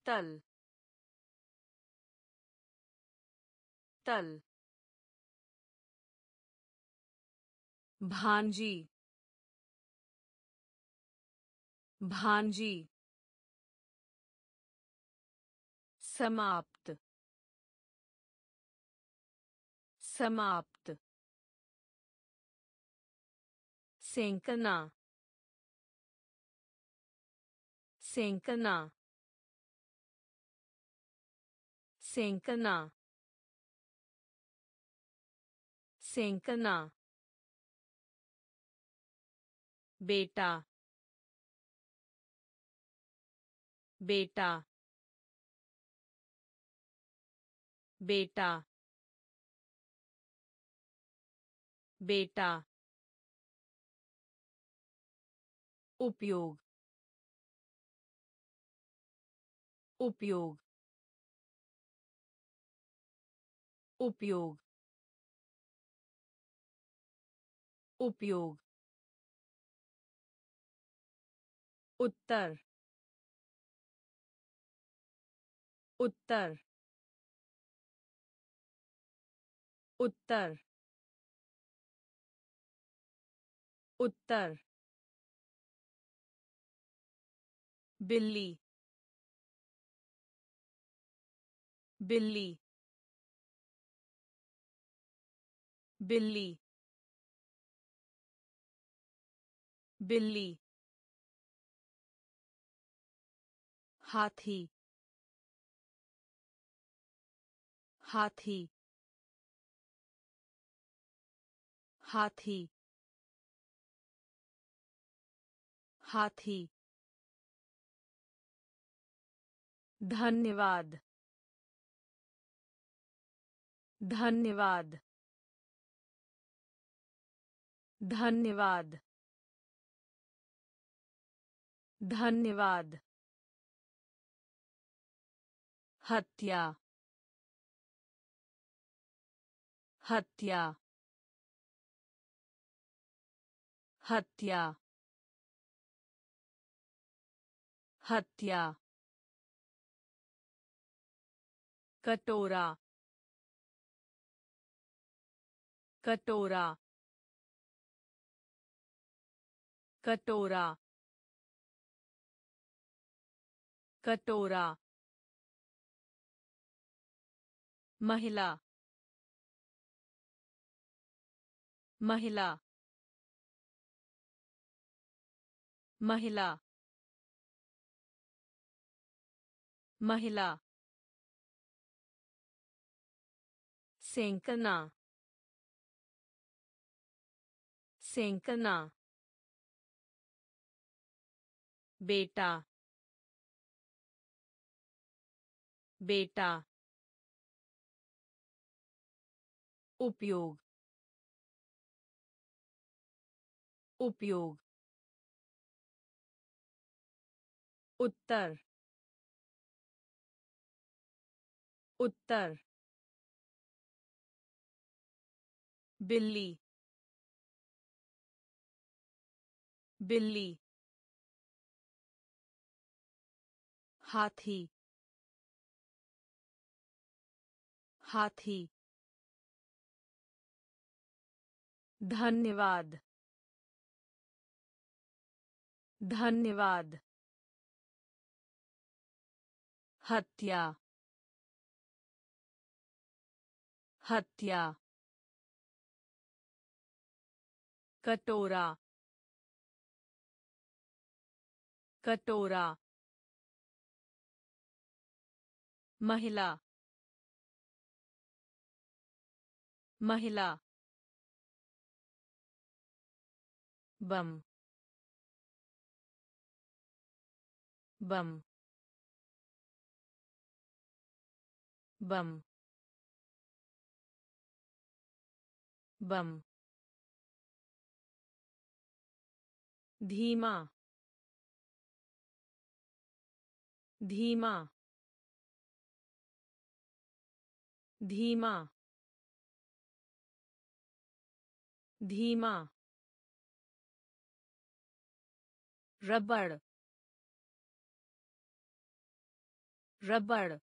तल। तल। भांजी। भांजी। समाप्त। समाप्त। सेंकना। सेंकना। सेंकना। सेंकना। बेटा। बेटा। बेटा। बेटा। उपयोग। उपयोग। उपयोग। उपयोग। उत्तर। उत्तर। उत्तर। उत्तर। बिल्ली। बिल्ली। बिल्ली। बिल्ली। हाथी। हाथी। हाथी। हाथी। धन्यवाद। धन्यवाद। धन्यवाद। धन्यवाद। हत्या। हत्या। हत्या। हत्या। कटोरा कटोरा कटोरा कटोरा महिला महिला महिला महिला सेंकना। सेंकना। बेटा। बेटा। उपयोग। उपयोग। उत्तर। उत्तर। बिल्ली। बिल्ली। हाथी। हाथी। धन्यवाद। धन्यवाद। हत्या। हत्या। कटोरा कटोरा महिला महिला बम बम बम बम। धीमा धीमा धीमा धीमा रबड़ रबड़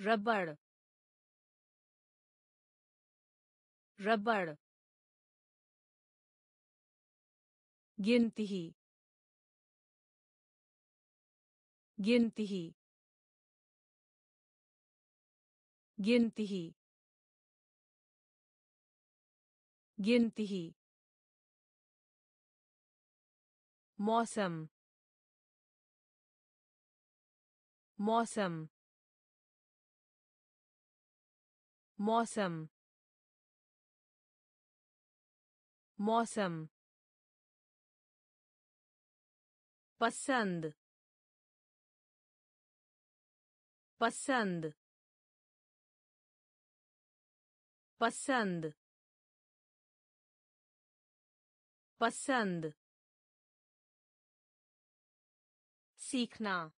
रबड़ रबड़ गिनती ही। गिनती ही। गिनती ही। गिनती ही। मौसम। मौसम। मौसम। मौसम। पसंद। पसंद। पसंद। पसंद। सीखना।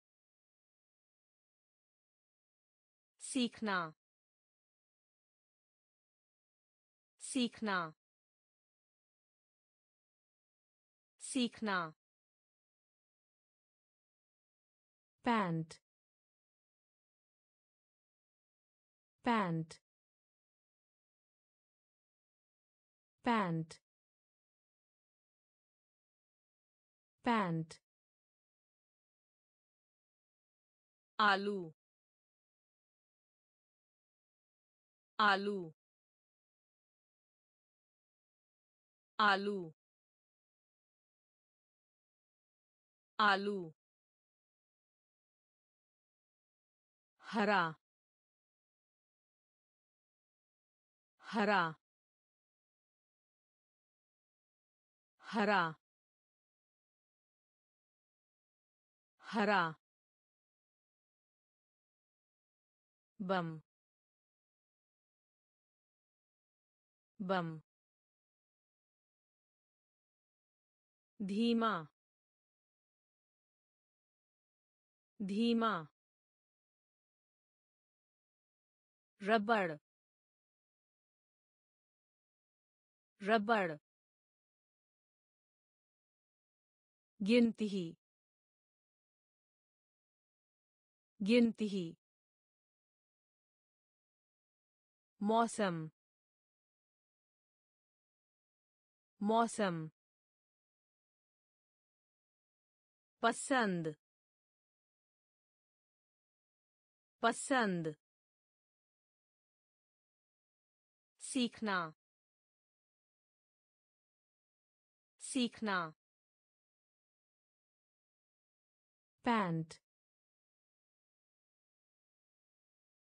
सीखना। सीखना। सीखना। पैंट पैंट पैंट पैंट आलू आलू आलू आलू हरा। हरा। हरा। हरा। बम। बम। धीमा। धीमा। रबड़ रबड़ गिनती गिनती मौसम मौसम पसंद पसंद सीखना। सीखना। पैंट।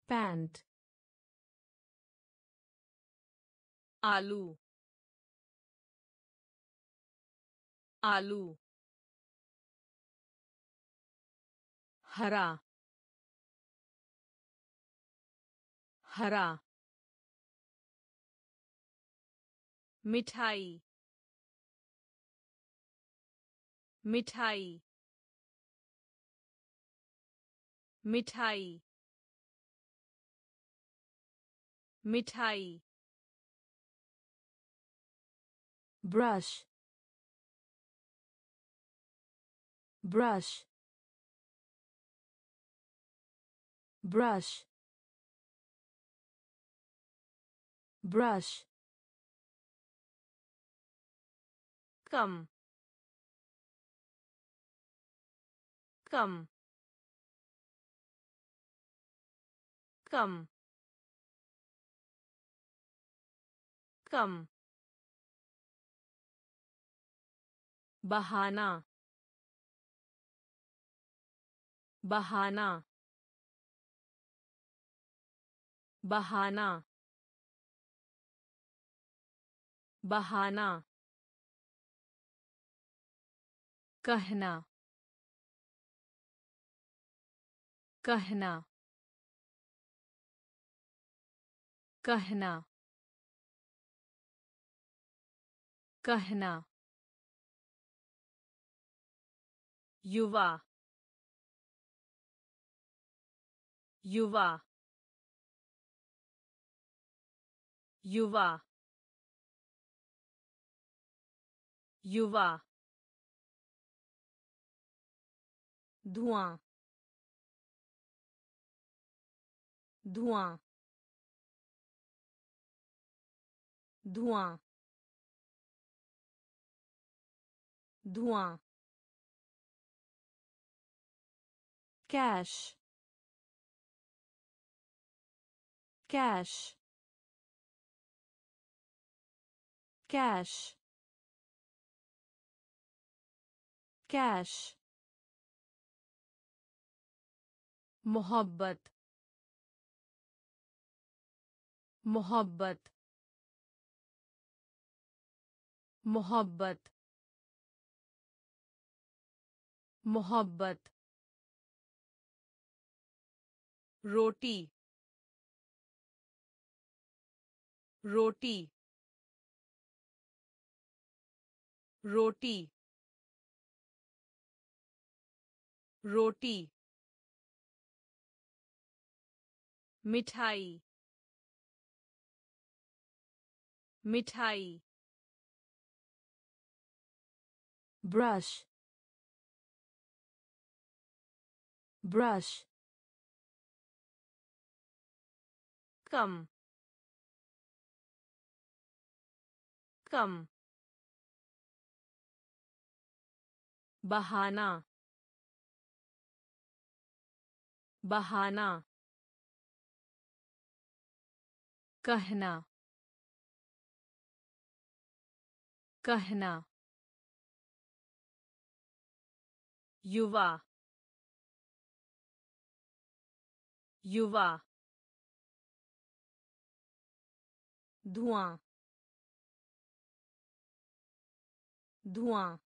पैंट। आलू। आलू। हरा। हरा। मिठाई मिठाई मिठाई मिठाई brush brush brush brush कम। कम। कम। कम। बहाना। बहाना। बहाना। बहाना। कहना। कहना। कहना। कहना। युवा। युवा। युवा। युवा। धुआँ धुआँ धुआँ धुआँ cash cash cash cash मोहब्बत मोहब्बत मोहब्बत मोहब्बत रोटी रोटी रोटी रोटी मिठाई। मिठाई। brush brush कम। कम। बहाना। बहाना। कहना। कहना। युवा। युवा। धुआँ। धुआँ।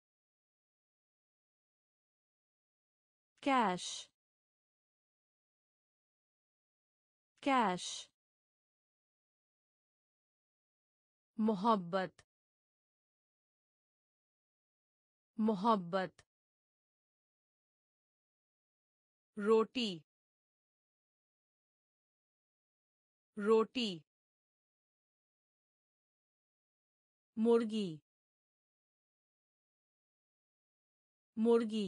cash cash मोहब्बत मोहब्बत रोटी रोटी मुर्गी मुर्गी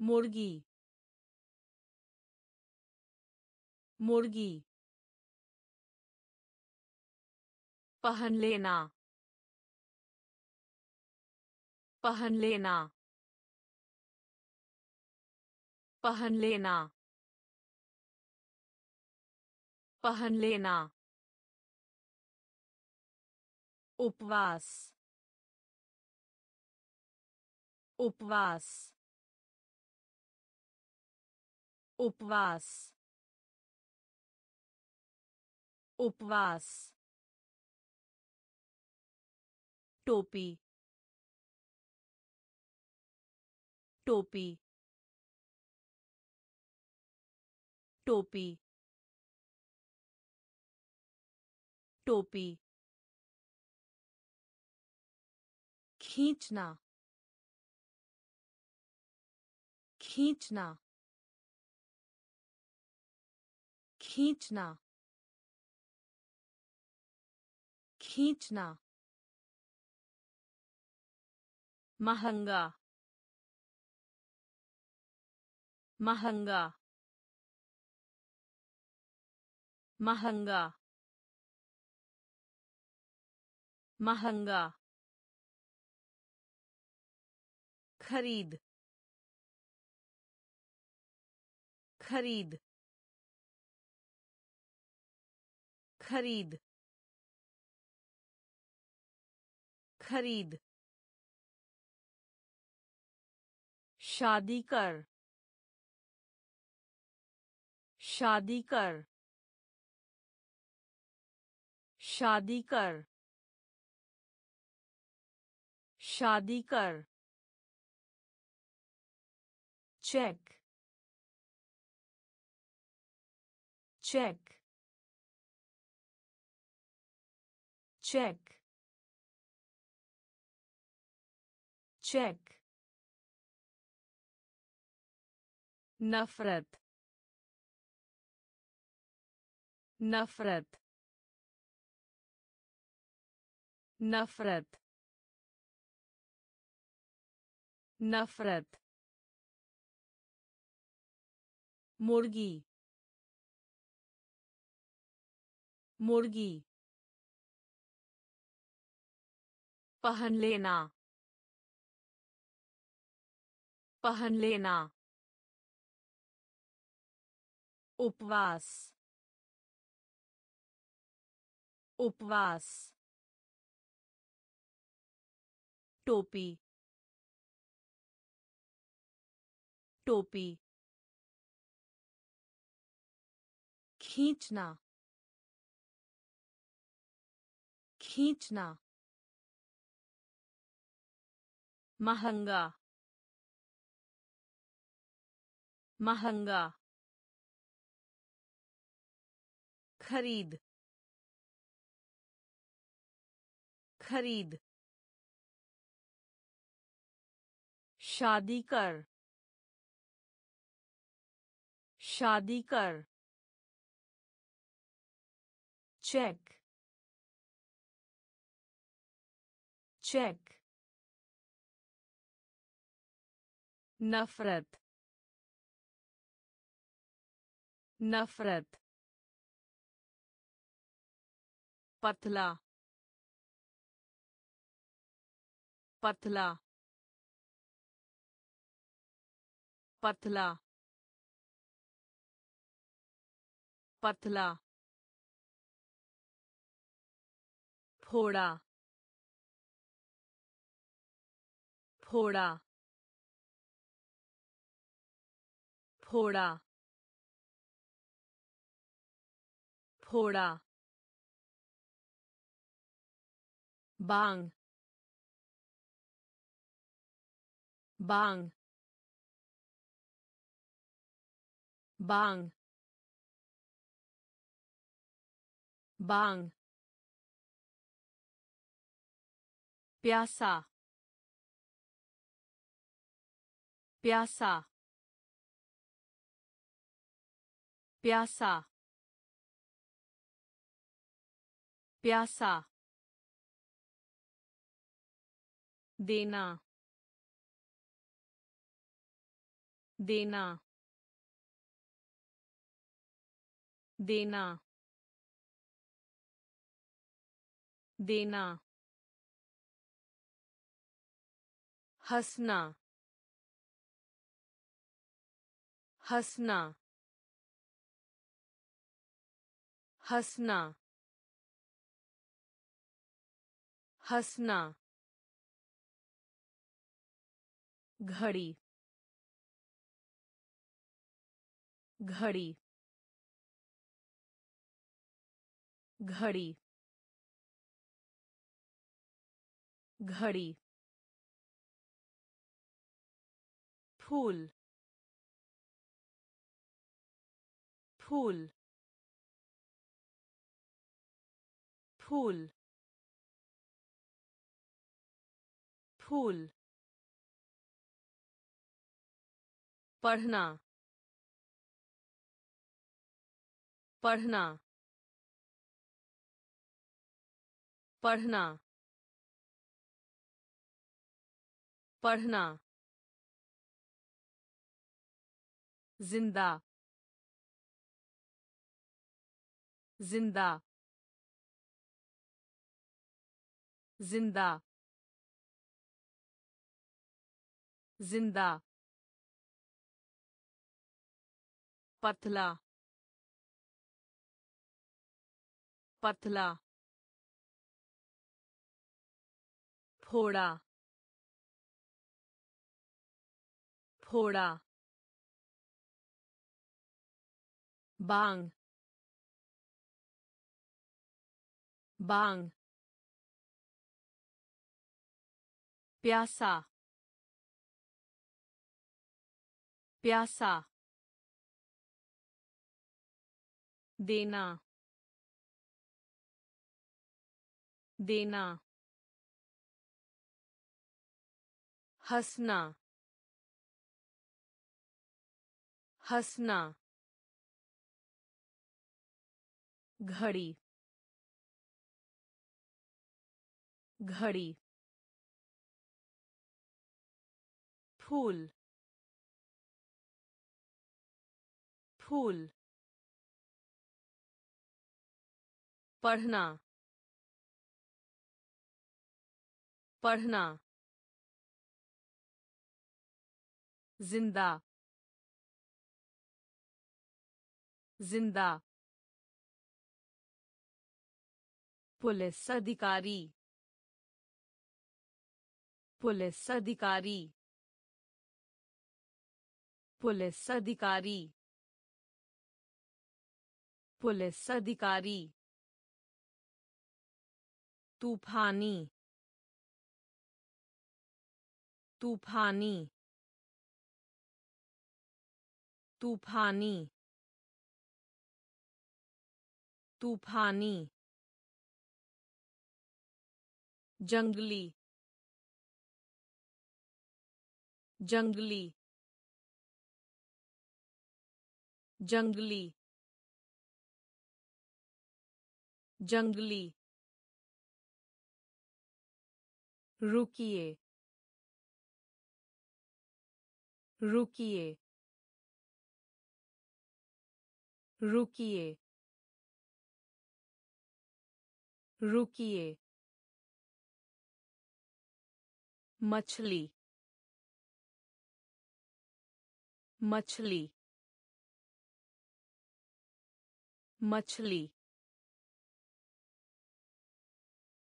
मुर्गी मुर्गी पहन लेना। पहन लेना। पहन लेना। पहन लेना। उपवास। उपवास। उपवास। उपवास। टोपी। टोपी। टोपी। टोपी। खींचना। खींचना। खींचना। खींचना। महँगा महँगा महँगा महँगा खरीद खरीद खरीद खरीद शादी कर। शादी कर। शादी कर। शादी कर। चेक। चेक। चेक। चेक। नफरत नफरत नफरत नफरत मुर्गी मुर्गी पहन लेना पहन लेना। उपवास उपवास टोपी टोपी खींचना खींचना महँगा महँगा खरीद खरीद शादी कर शादी कर चेक चेक नफरत नफरत पतला पतला पतला पतला फोड़ा फोड़ा फोड़ा फोड़ा। bang. Bang. Bang. Bang. Piazza piazza piazza piazza देना। देना। देना। देना। हंसना। हंसना। हंसना। हंसना। घड़ी घड़ी घड़ी घड़ी फूल फूल फूल फूल पढ़ना। पढ़ना। पढ़ना। पढ़ना। ज़िंदा। ज़िंदा। ज़िंदा। ज़िंदा। पतला पतला फोड़ा फोड़ा बांग बांग प्यासा प्यासा देना। देना। हंसना। हंसना। घड़ी। घड़ी। फूल। फूल। पढ़ना। पढ़ना। ज़िंदा। ज़िंदा। पुलिस अधिकारी। पुलिस अधिकारी। पुलिस अधिकारी। पुलिस अधिकारी। तूफानी। तूफानी। तूफानी। तूफानी। जंगली। जंगली। जंगली। जंगली। रुकिए। रुकिए। रुकिए। रुकिए। मछली। मछली। मछली।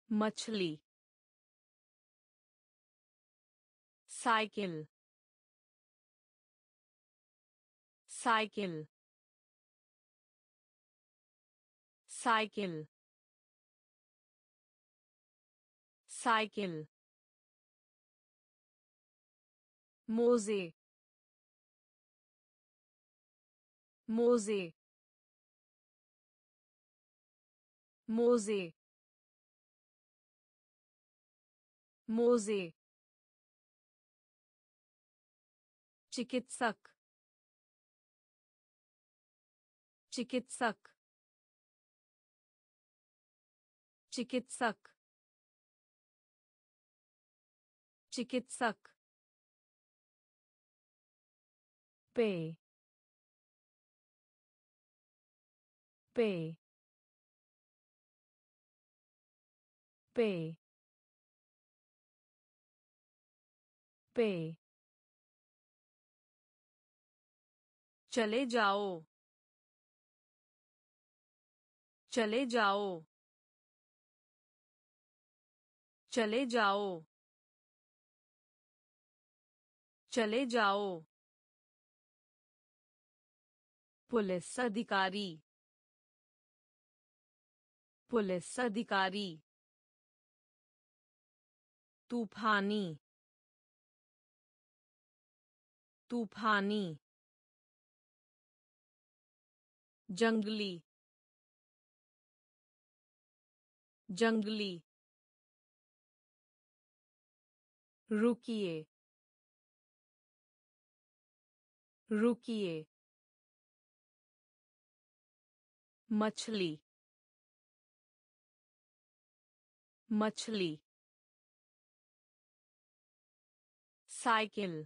मछली। साइकिल साइकिल साइकिल साइकिल मोजे मोजे मोजे मोजे चिकित्सक। चिकित्सक। चिकित्सक। चिकित्सक। पे। पे। पे। पे। चले जाओ। चले जाओ। चले जाओ। चले जाओ। पुलिस अधिकारी। पुलिस अधिकारी। तूफानी। तूफानी। जंगली जंगली रुकिए रुकिए मछली मछली साइकिल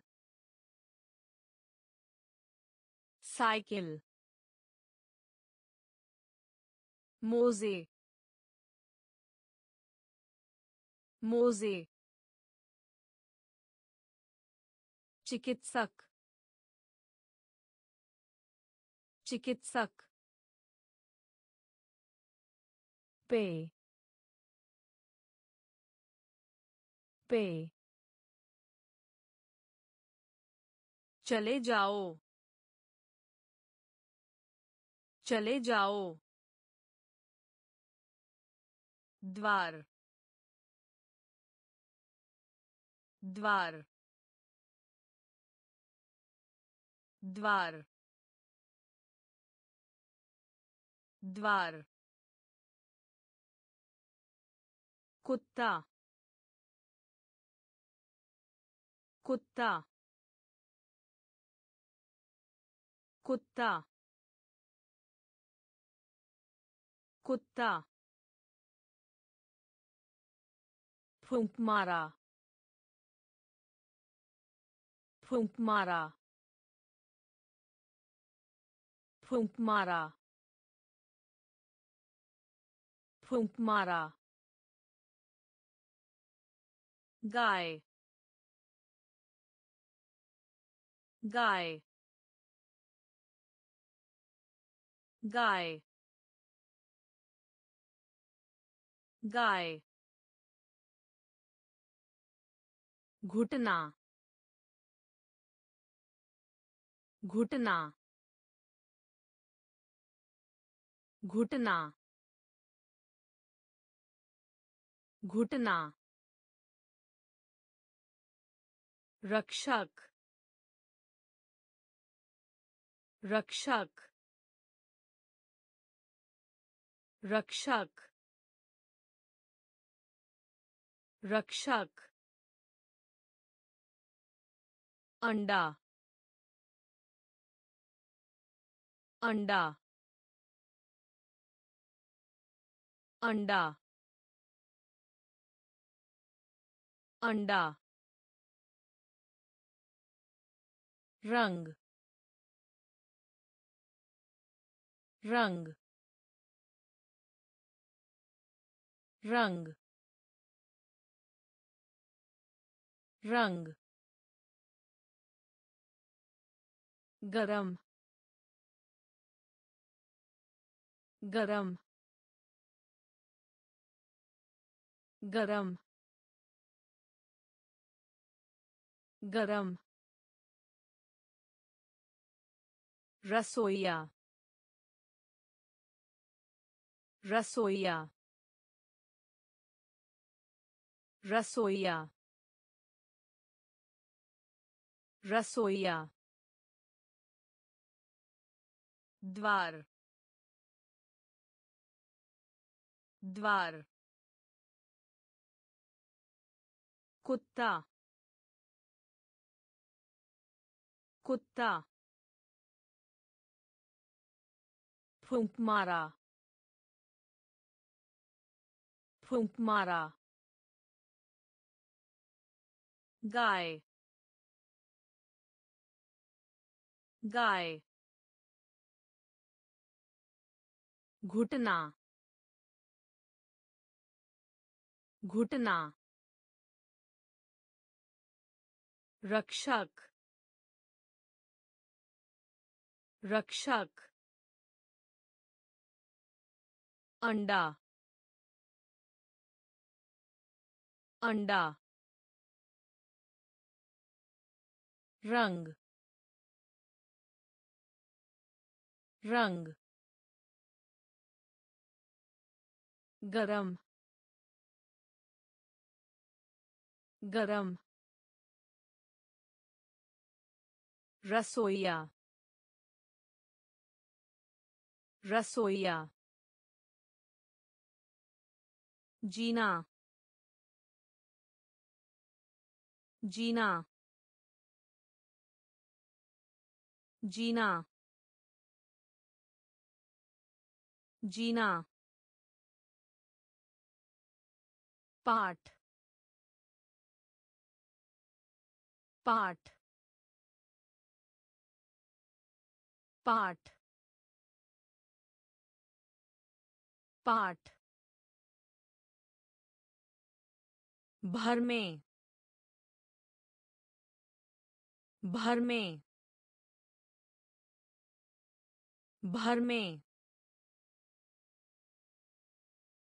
साइकिल मोजे मोजे चिकित्सक चिकित्सक पे पे चले जाओ चले जाओ द्वार द्वार द्वार द्वार कुत्ता कुत्ता कुत्ता कुत्ता फूंक मारा फूंक मारा फूंक मारा फूंक मारा गाय गाय गाय गाय घुटना घुटना घुटना घुटना। रक्षक रक्षक। रक्षक रक्षक। अंडा अंडा अंडा अंडा रंग रंग रंग रंग गरम गरम गरम गरम। रसोईया रसोईया रसोईया रसोईया। द्वार द्वार कुत्ता कुत्ता फूंक मारा फूंक मारा गाय गाय घुटना घुटना रक्षक रक्षक अंडा अंडा रंग रंग गरम गरम रसोईया रसोईया जीना जीना जीना जीना पाठ। पाठ। पाठ। पाठ। भर में। भर में। भर में।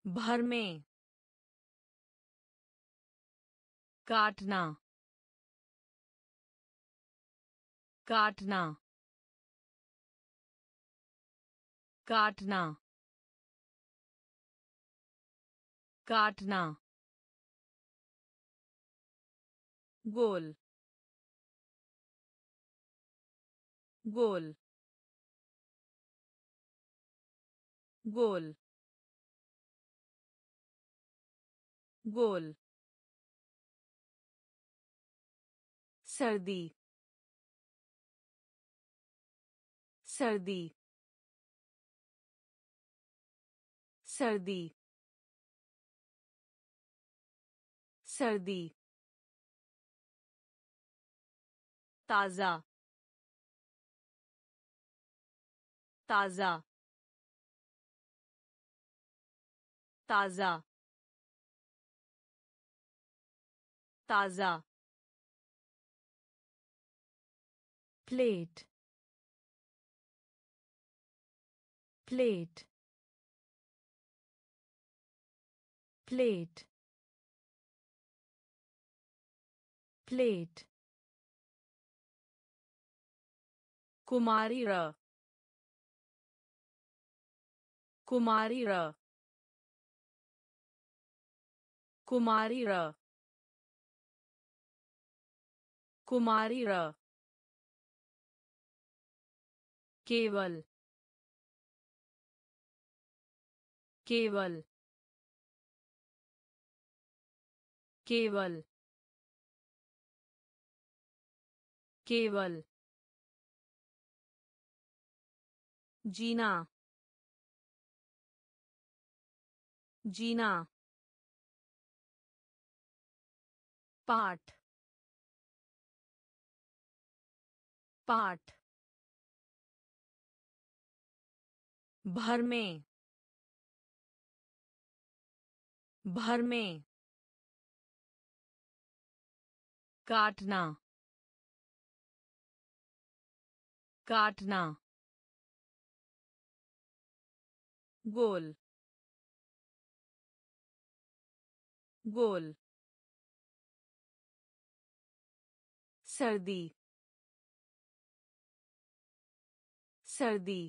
भर में। काटना। काटना। काटना। काटना। गोल। गोल। गोल। गोल। सर्दी। सर्दी। सर्दी। सर्दी। ताज़ा। ताज़ा। ताज़ा। ताज़ा। plate plate plate plate कुमारी र कुमारी र केवल केवल केवल केवल। जीना जीना। पाठ पाठ। भर में भर में काटना काटना गोल गोल सर्दी सर्दी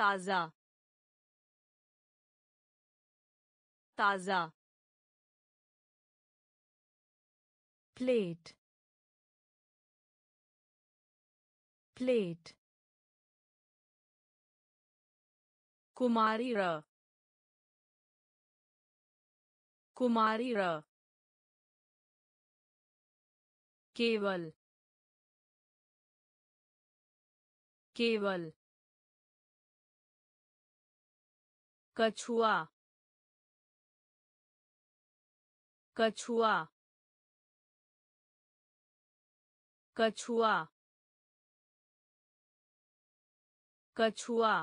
ताज़ा। ताज़ा। plate plate कुमारी र। कुमारी र। केवल। केवल। कछुआ कछुआ कछुआ कछुआ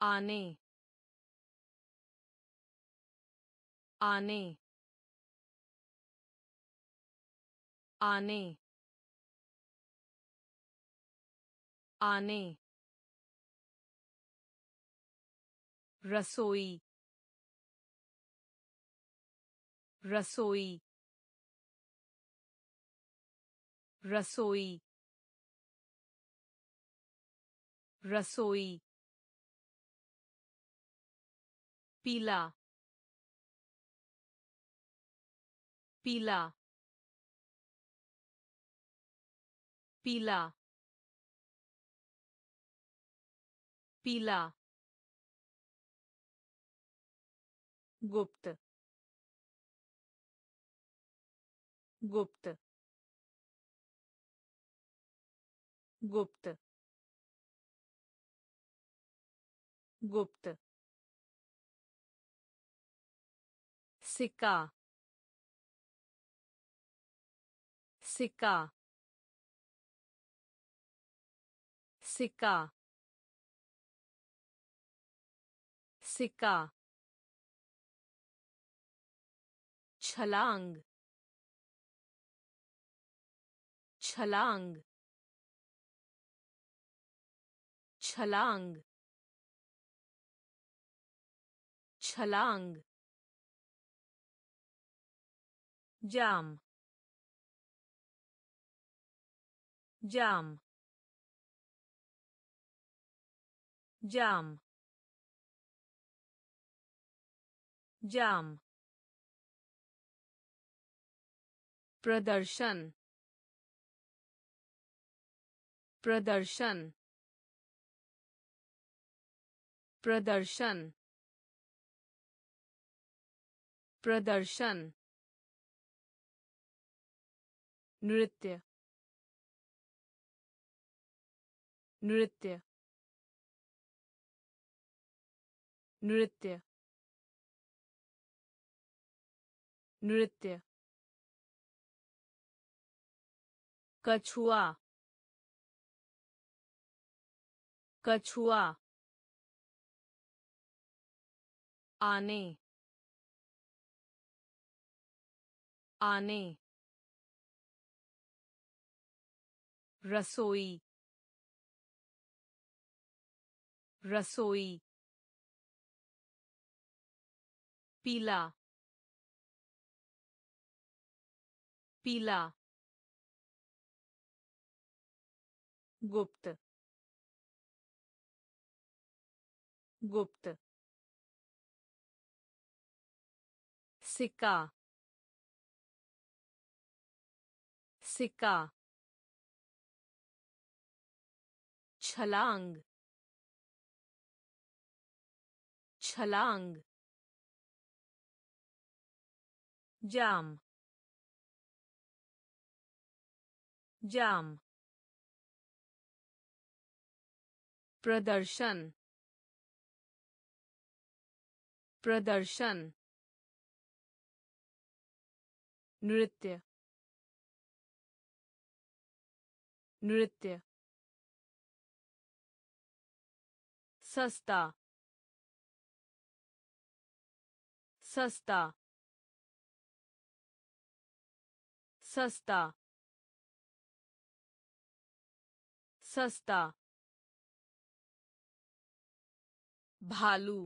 आने आने आने आने। रसोई रसोई रसोई रसोई पीला पीला पीला पीला गुप्त। गुप्त। गुप्त। गुप्त। सिक्का। सिक्का। सिक्का। सिक्का। छलांग। छलांग। छलांग। छलांग। जाम। जाम। जाम। जाम। प्रदर्शन। प्रदर्शन। प्रदर्शन। प्रदर्शन। नृत्य। नृत्य। नृत्य। नृत्य। कछुआ कछुआ आने आने रसोई रसोई पीला पीला गुप्त। गुप्त। सिक्का। सिक्का। छलांग। छलांग। जाम। जाम। प्रदर्शन। प्रदर्शन। नृत्य। नृत्य। सस्ता। सस्ता। सस्ता। सस्ता। भालू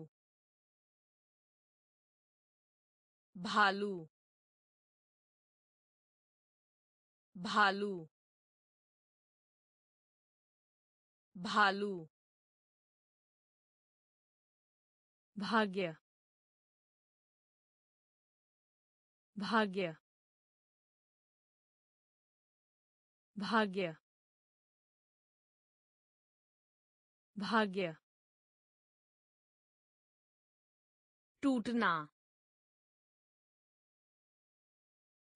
भालू भालू भालू भाग्य भाग्य भाग्य भाग्य। टूटना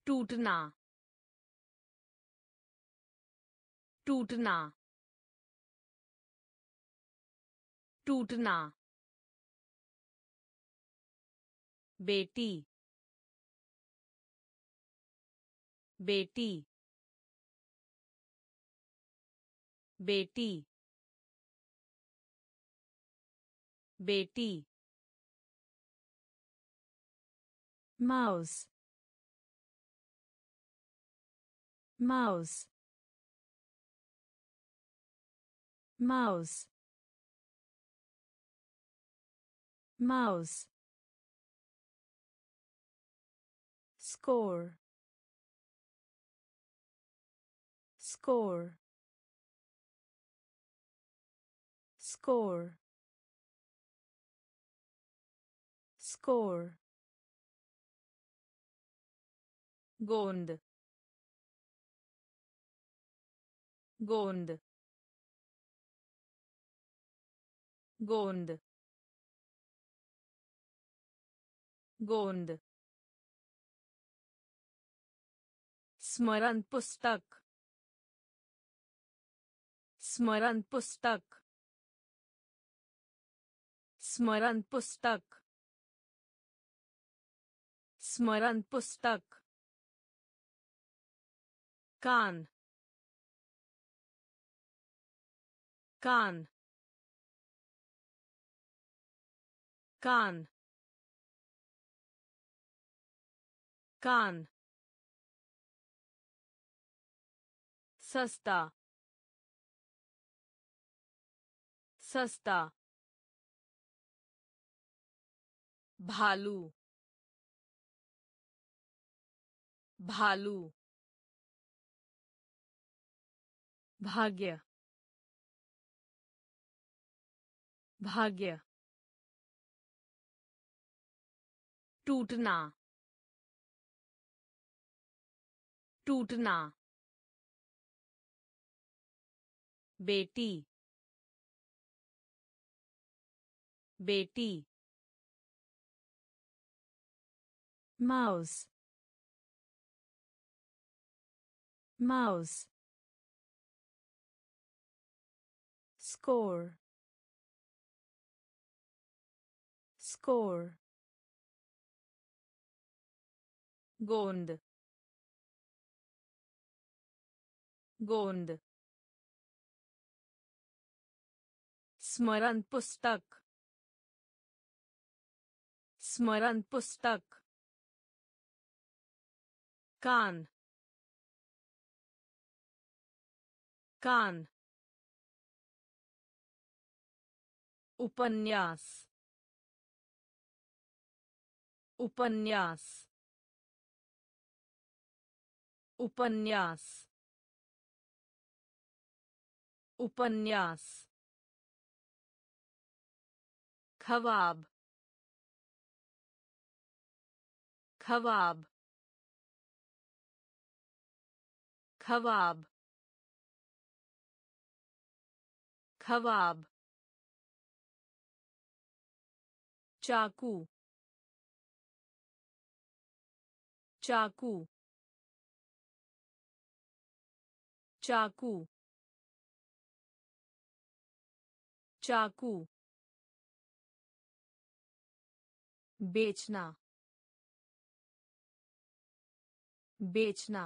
टूटना टूटना टूटना। बेटी बेटी बेटी बेटी। Mouse. Mouse. Mouse. Mouse. Score. Score. Score. Score गोंद गोंद गोंद गोंद स्मरण पुस्तक स्मरण पुस्तक स्मरण पुस्तक स्मरण पुस्तक कान कान कान कान सस्ता सस्ता भालू भालू भाग्य भाग्य टूटना टूटना बेटी बेटी mouse mouse score. Score. गोंद गोंद स्मरण पुस्तक स्मरण पुस्तक कान कान उपन्यास। उपन्यास। उपन्यास। उपन्यास। खवाब। खवाब। खवाब। खवाब। चाकू चाकू चाकू चाकू बेचना बेचना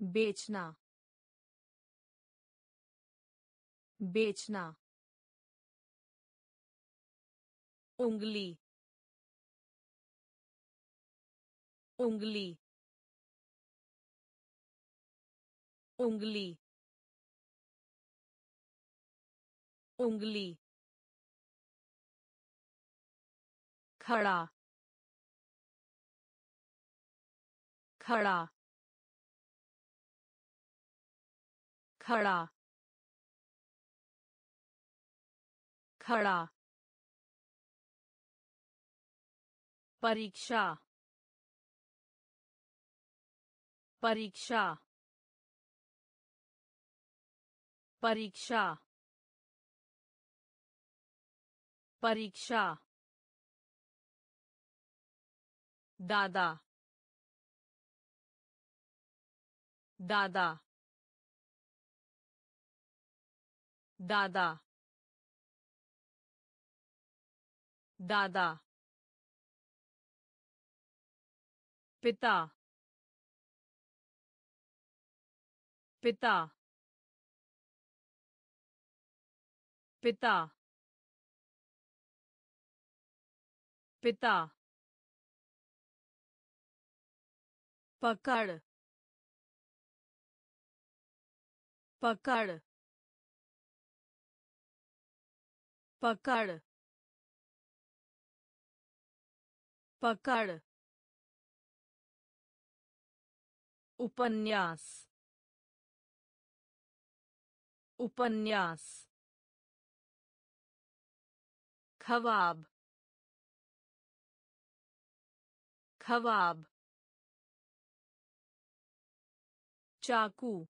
बेचना बेचना। उंगली। उंगली। उंगली। उंगली। खड़ा। खड़ा। खड़ा। खड़ा। परीक्षा परीक्षा परीक्षा परीक्षा दादा दादा दादा दादा पिता। पिता। पिता। पिता। पकड़। पकड़। पकड़। पकड़। उपन्यास। उपन्यास। खवाब। खवाब। चाकू।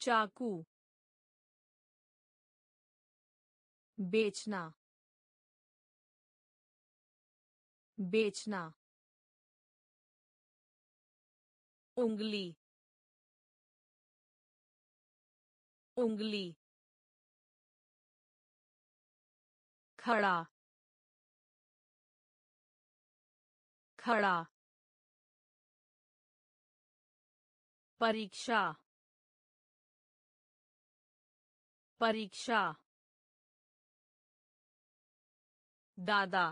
चाकू। बेचना। बेचना। उंगली। उंगली। खड़ा। खड़ा। परीक्षा। परीक्षा। दादा।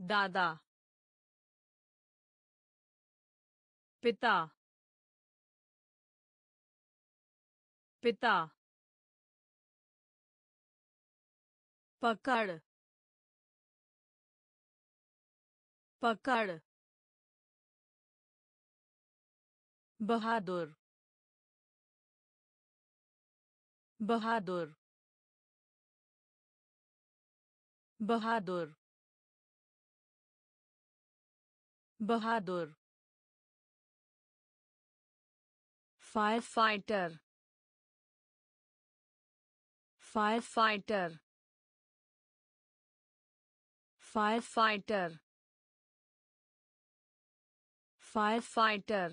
दादा। पिता। पिता। पकड़। पकड़। बहादुर। बहादुर। बहादुर। बहादुर। Firefighter firefighter firefighter firefighter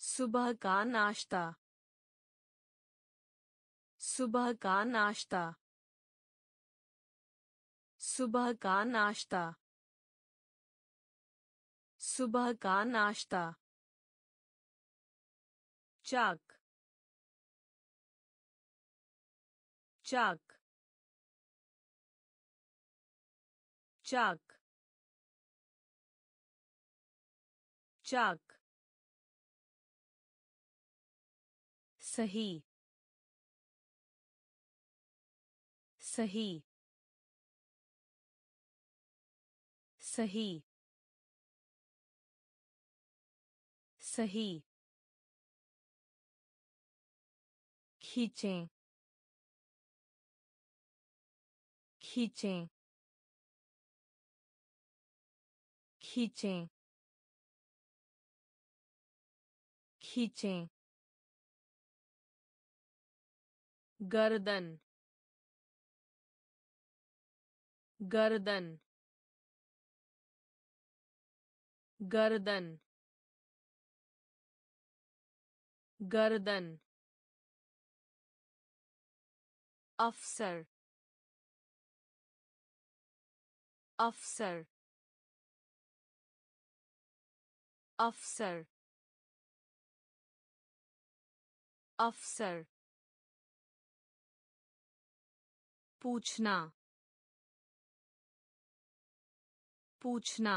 सुबह का नाश्ता सुबह का नाश्ता सुबह का नाश्ता सुबह का नाश्ता चाक चाक चाक चाक सही सही सही सही खींचें खींचें खींचें खींचें गर्दन गर्दन गर्दन गर्दन अफसर अफसर अफसर अफसर पूछना पूछना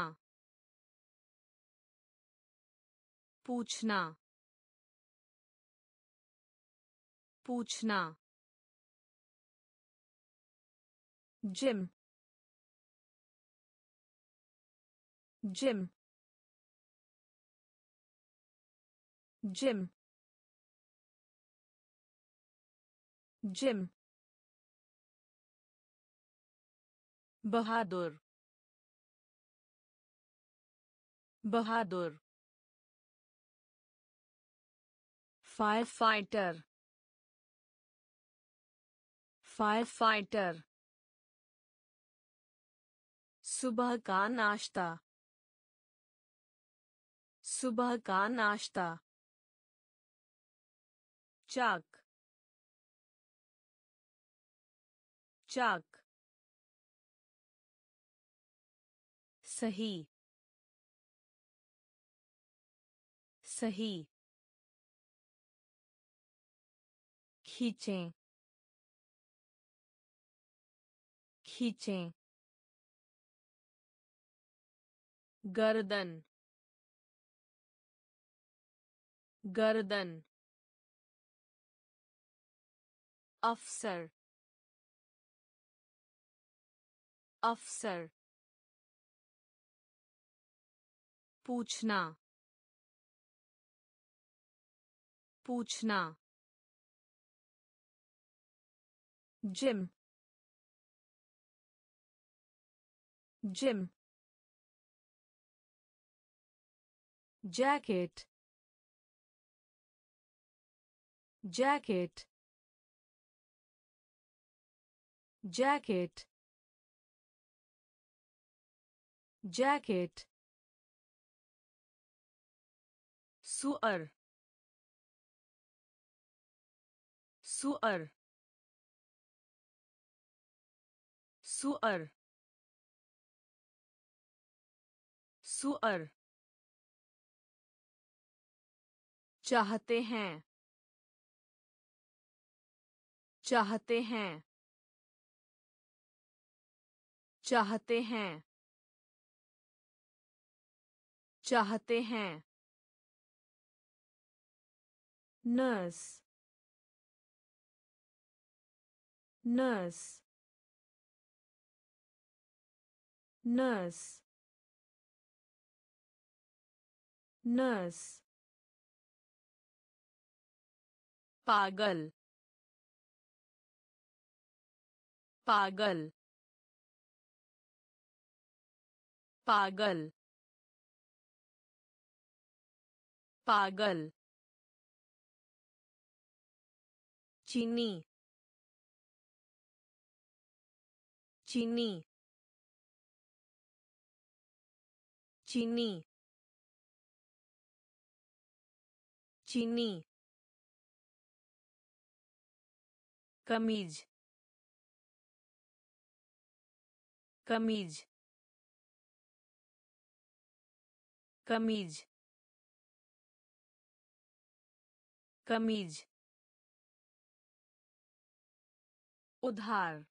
पूछना पूछना जिम जिम जिम जिम बहादुर बहादुर फायर फाइटर फायर फाइटर सुबह का नाश्ता। सुबह का नाश्ता। चाक। चाक। सही। सही। खींचें। खींचें। गर्दन गर्दन अफसर अफसर पूछना पूछना gym gym jacket jacket jacket jacket सुअर सुअर सुअर सुअर चाहते हैं। चाहते हैं। चाहते हैं। चाहते हैं। नर्स। नर्स। नर्स। नर्स। पागल। पागल। पागल। पागल। चीनी। चीनी। चीनी। चीनी। कमीज कमीज कमीज कमीज उधार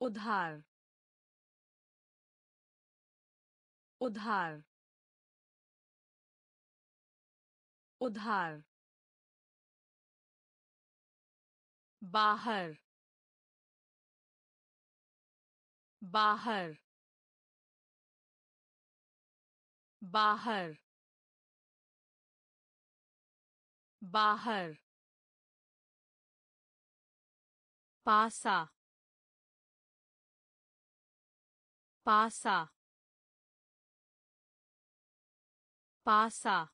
उधार उधार उधार बाहर। बाहर। बाहर। बाहर। पासा। पासा। पासा।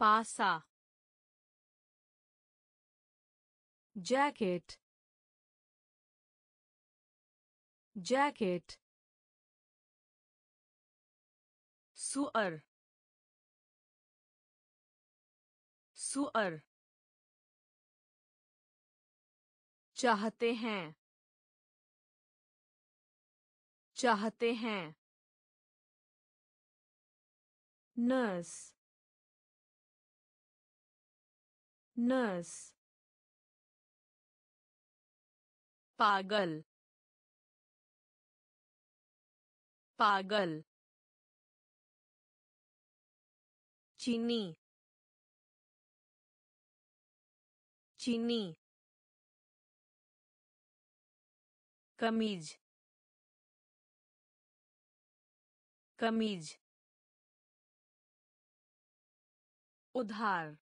पासा। Jacket. Jacket. सुअर सुअर चाहते हैं। चाहते हैं। नर्स नर्स पागल पागल चीनी चीनी कमीज कमीज उधार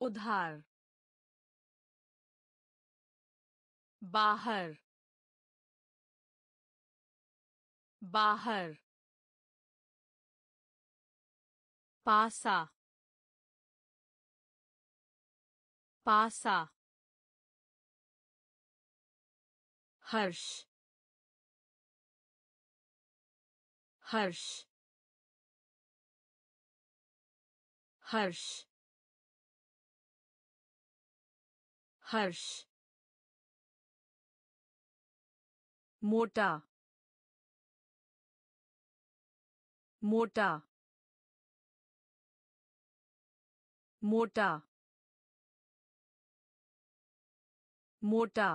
उधार बाहर। बाहर। पासा। पासा। हर्ष। हर्ष। हर्ष। हर्ष। मोटा मोटा मोटा मोटा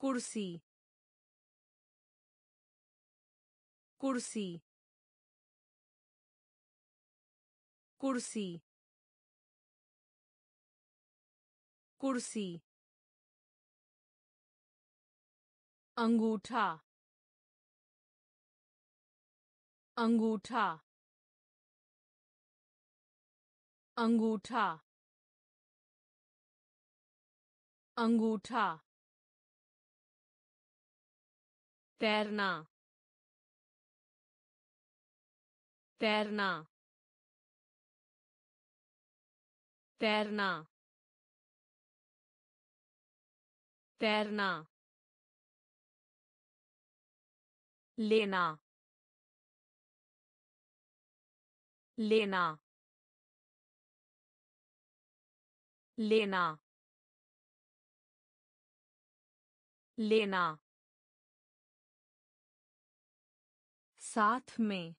कुर्सी कुर्सी कुर्सी कुर्सी। अंगूठा। अंगूठा। अंगूठा। अंगूठा। तैरना। तैरना। तैरना। तैरना। लेना लेना लेना लेना। साथ में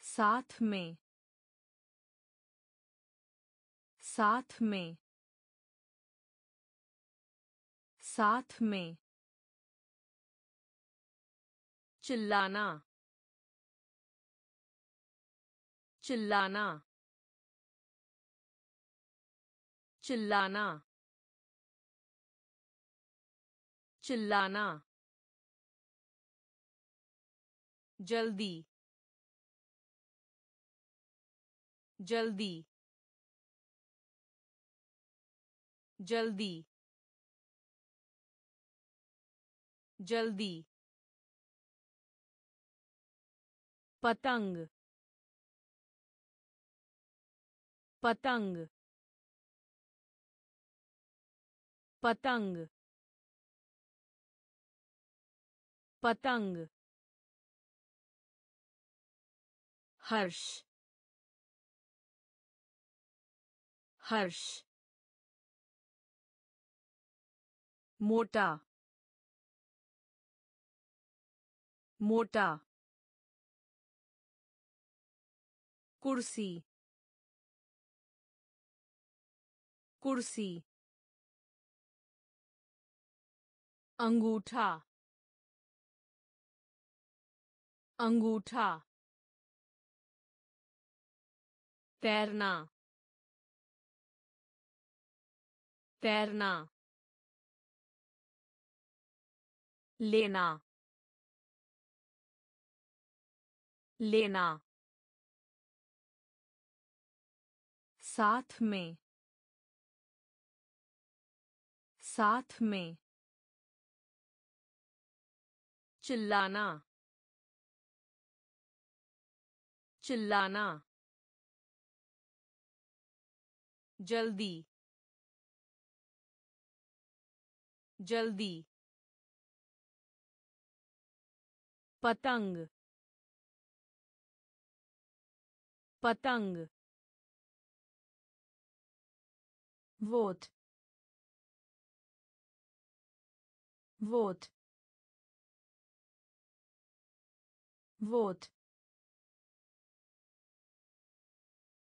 साथ में साथ में साथ में। चिल्लाना। चिल्लाना। चिल्लाना। चिल्लाना। जल्दी। जल्दी। जल्दी। जल्दी। पतंग पतंग पतंग पतंग हर्ष हर्ष मोटा मोटा कुर्सी। कुर्सी। अंगूठा। अंगूठा। तैरना। तैरना। लेना। लेना। साथ में साथ में चिल्लाना चिल्लाना जल्दी जल्दी पतंग पतंग vote vote vote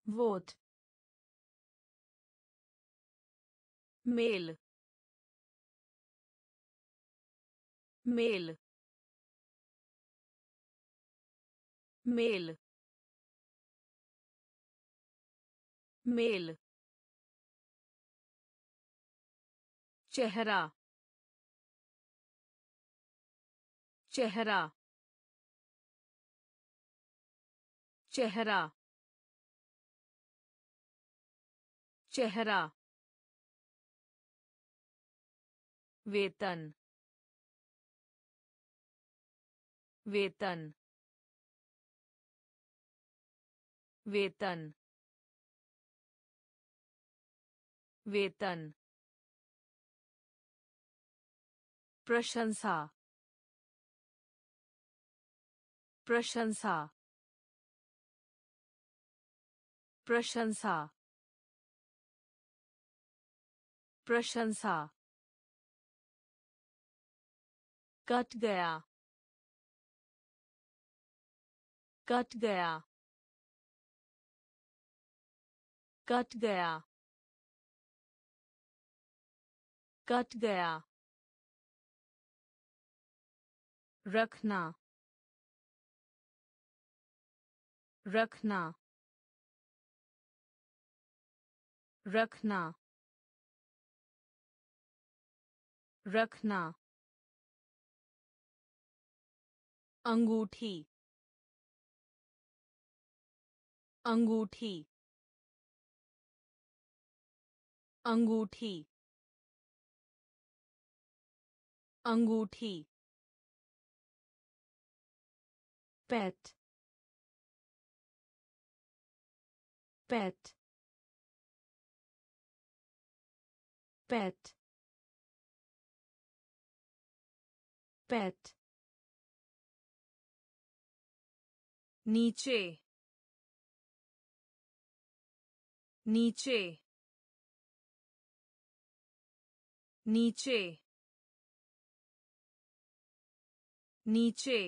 vote mail mail mail mail चेहरा चेहरा चेहरा चेहरा वेतन वेतन वेतन वेतन प्रशंसा। प्रशंसा। प्रशंसा। प्रशंसा। कट गया। कट गया। कट गया। कट गया। रखना रखना रखना रखना। अंगूठी अंगूठी अंगूठी अंगूठी। Pet pet pet pet नीचे नीचे नीचे नीचे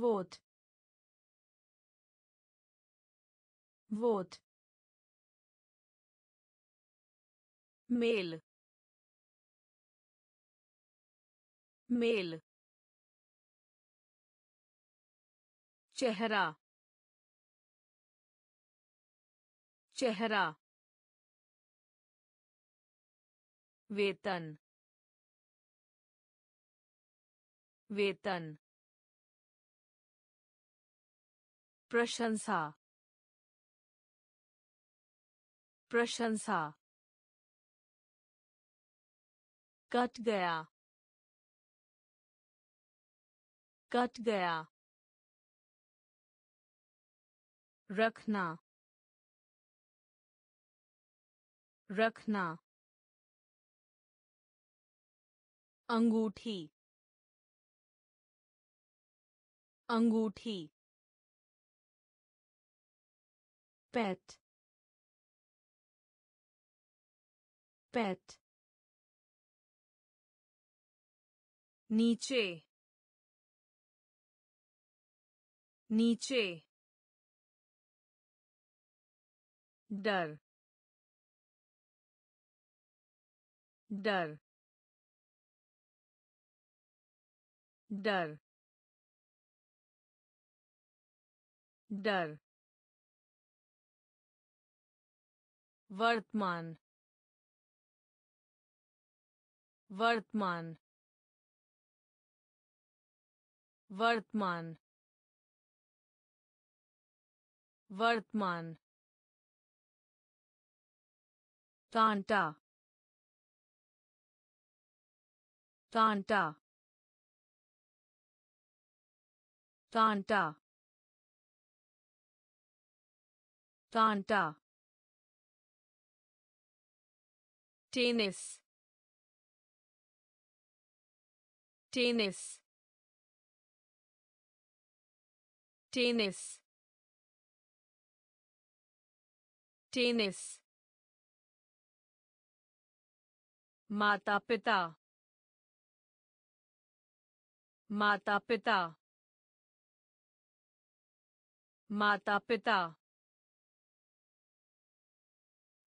वोट वोट मेल मेल चेहरा चेहरा वेतन वेतन प्रशंसा। प्रशंसा। कट गया। कट गया। रखना। रखना। अंगूठी। अंगूठी। Pet. Pet. नीचे नीचे डर डर डर डर वर्तमान वर्तमान वर्तमान वर्तमान कांटा कांटा कांटा कांटा टेनिस टेनिस टेनिस टेनिस माता पिता माता पिता माता पिता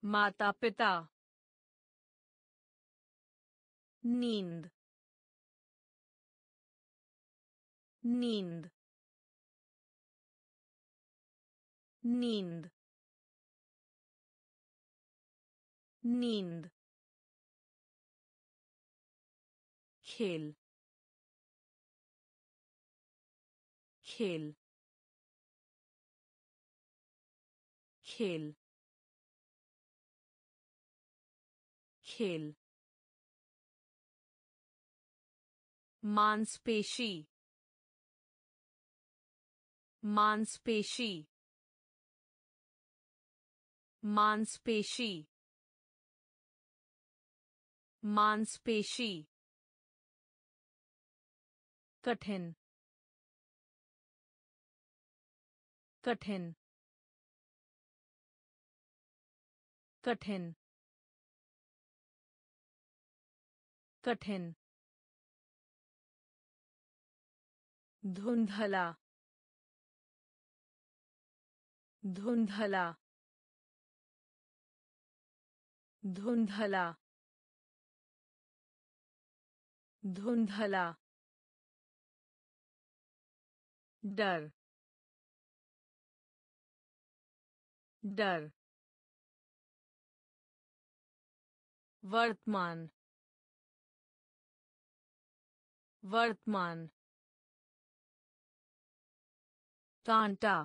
माता पिता नींद नींद नींद नींद खेल खेल खेल खेल मांसपेशी। मांसपेशी। मांसपेशी। मांसपेशी। कठिन। कठिन। कठिन। कठिन। धुंधला धुंधला धुंधला धुंधला डर डर वर्तमान वर्तमान कांटा।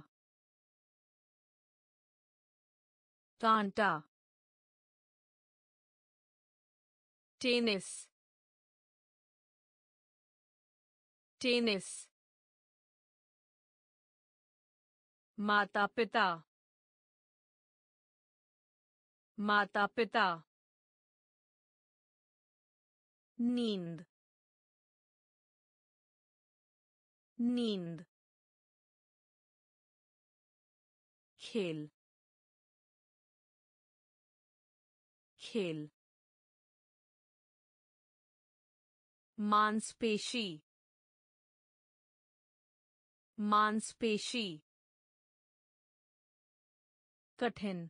कांटा। टेनिस। टेनिस। माता पिता माता पिता नींद। नींद। खेल। खेल। मांसपेशी। मांसपेशी। कठिन।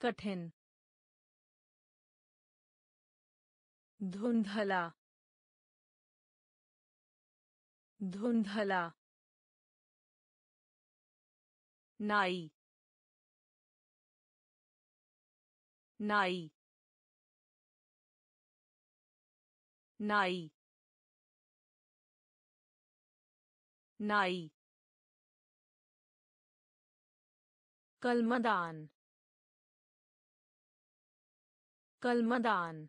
कठिन। धुंधला। धुंधला। नाई नाई नाई नाई कलमदान कलमदान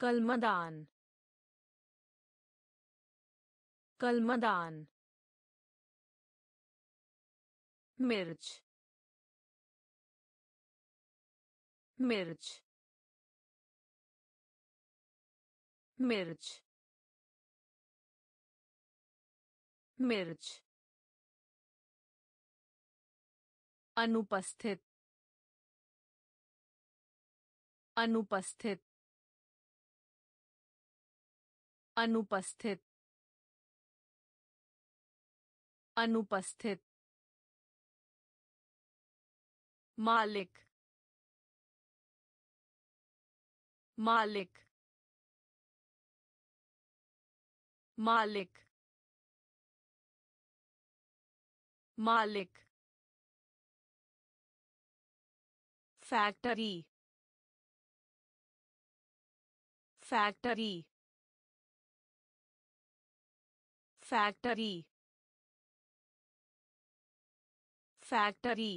कलमदान कलमदान मिर्च मिर्च मिर्च मिर्च अनुपस्थित अनुपस्थित अनुपस्थित अनुपस्थित मालिक मालिक मालिक मालिक फैक्ट्री फैक्ट्री फैक्ट्री फैक्ट्री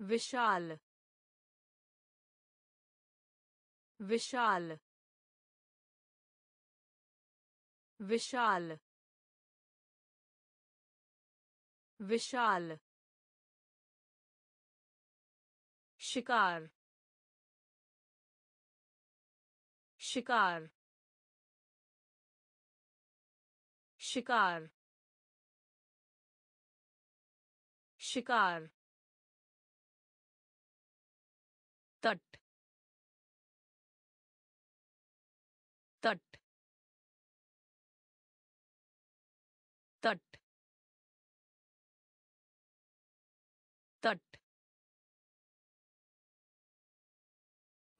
विशाल विशाल विशाल विशाल। शिकार शिकार। शिकार शिकार।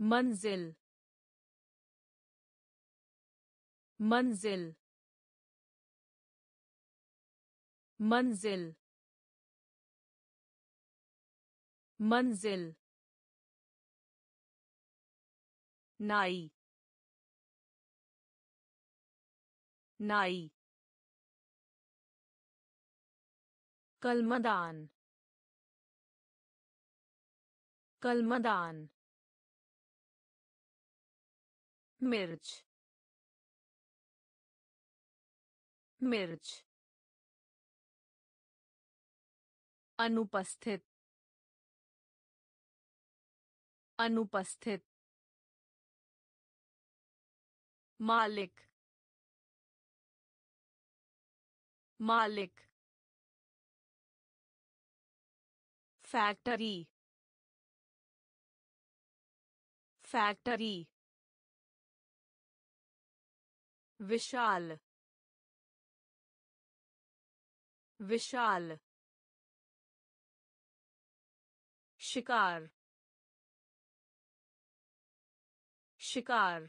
मंजिल मंजिल मंजिल मंजिल नाई नाई कलमदान कलमदान मिर्च। मिर्च। अनुपस्थित। अनुपस्थित। मालिक। मालिक। फैक्ट्री। फैक्ट्री। विशाल विशाल शिकार शिकार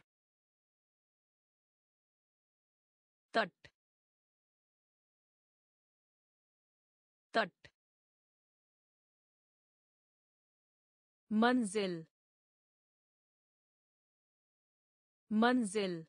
तट तट मंजिल मंजिल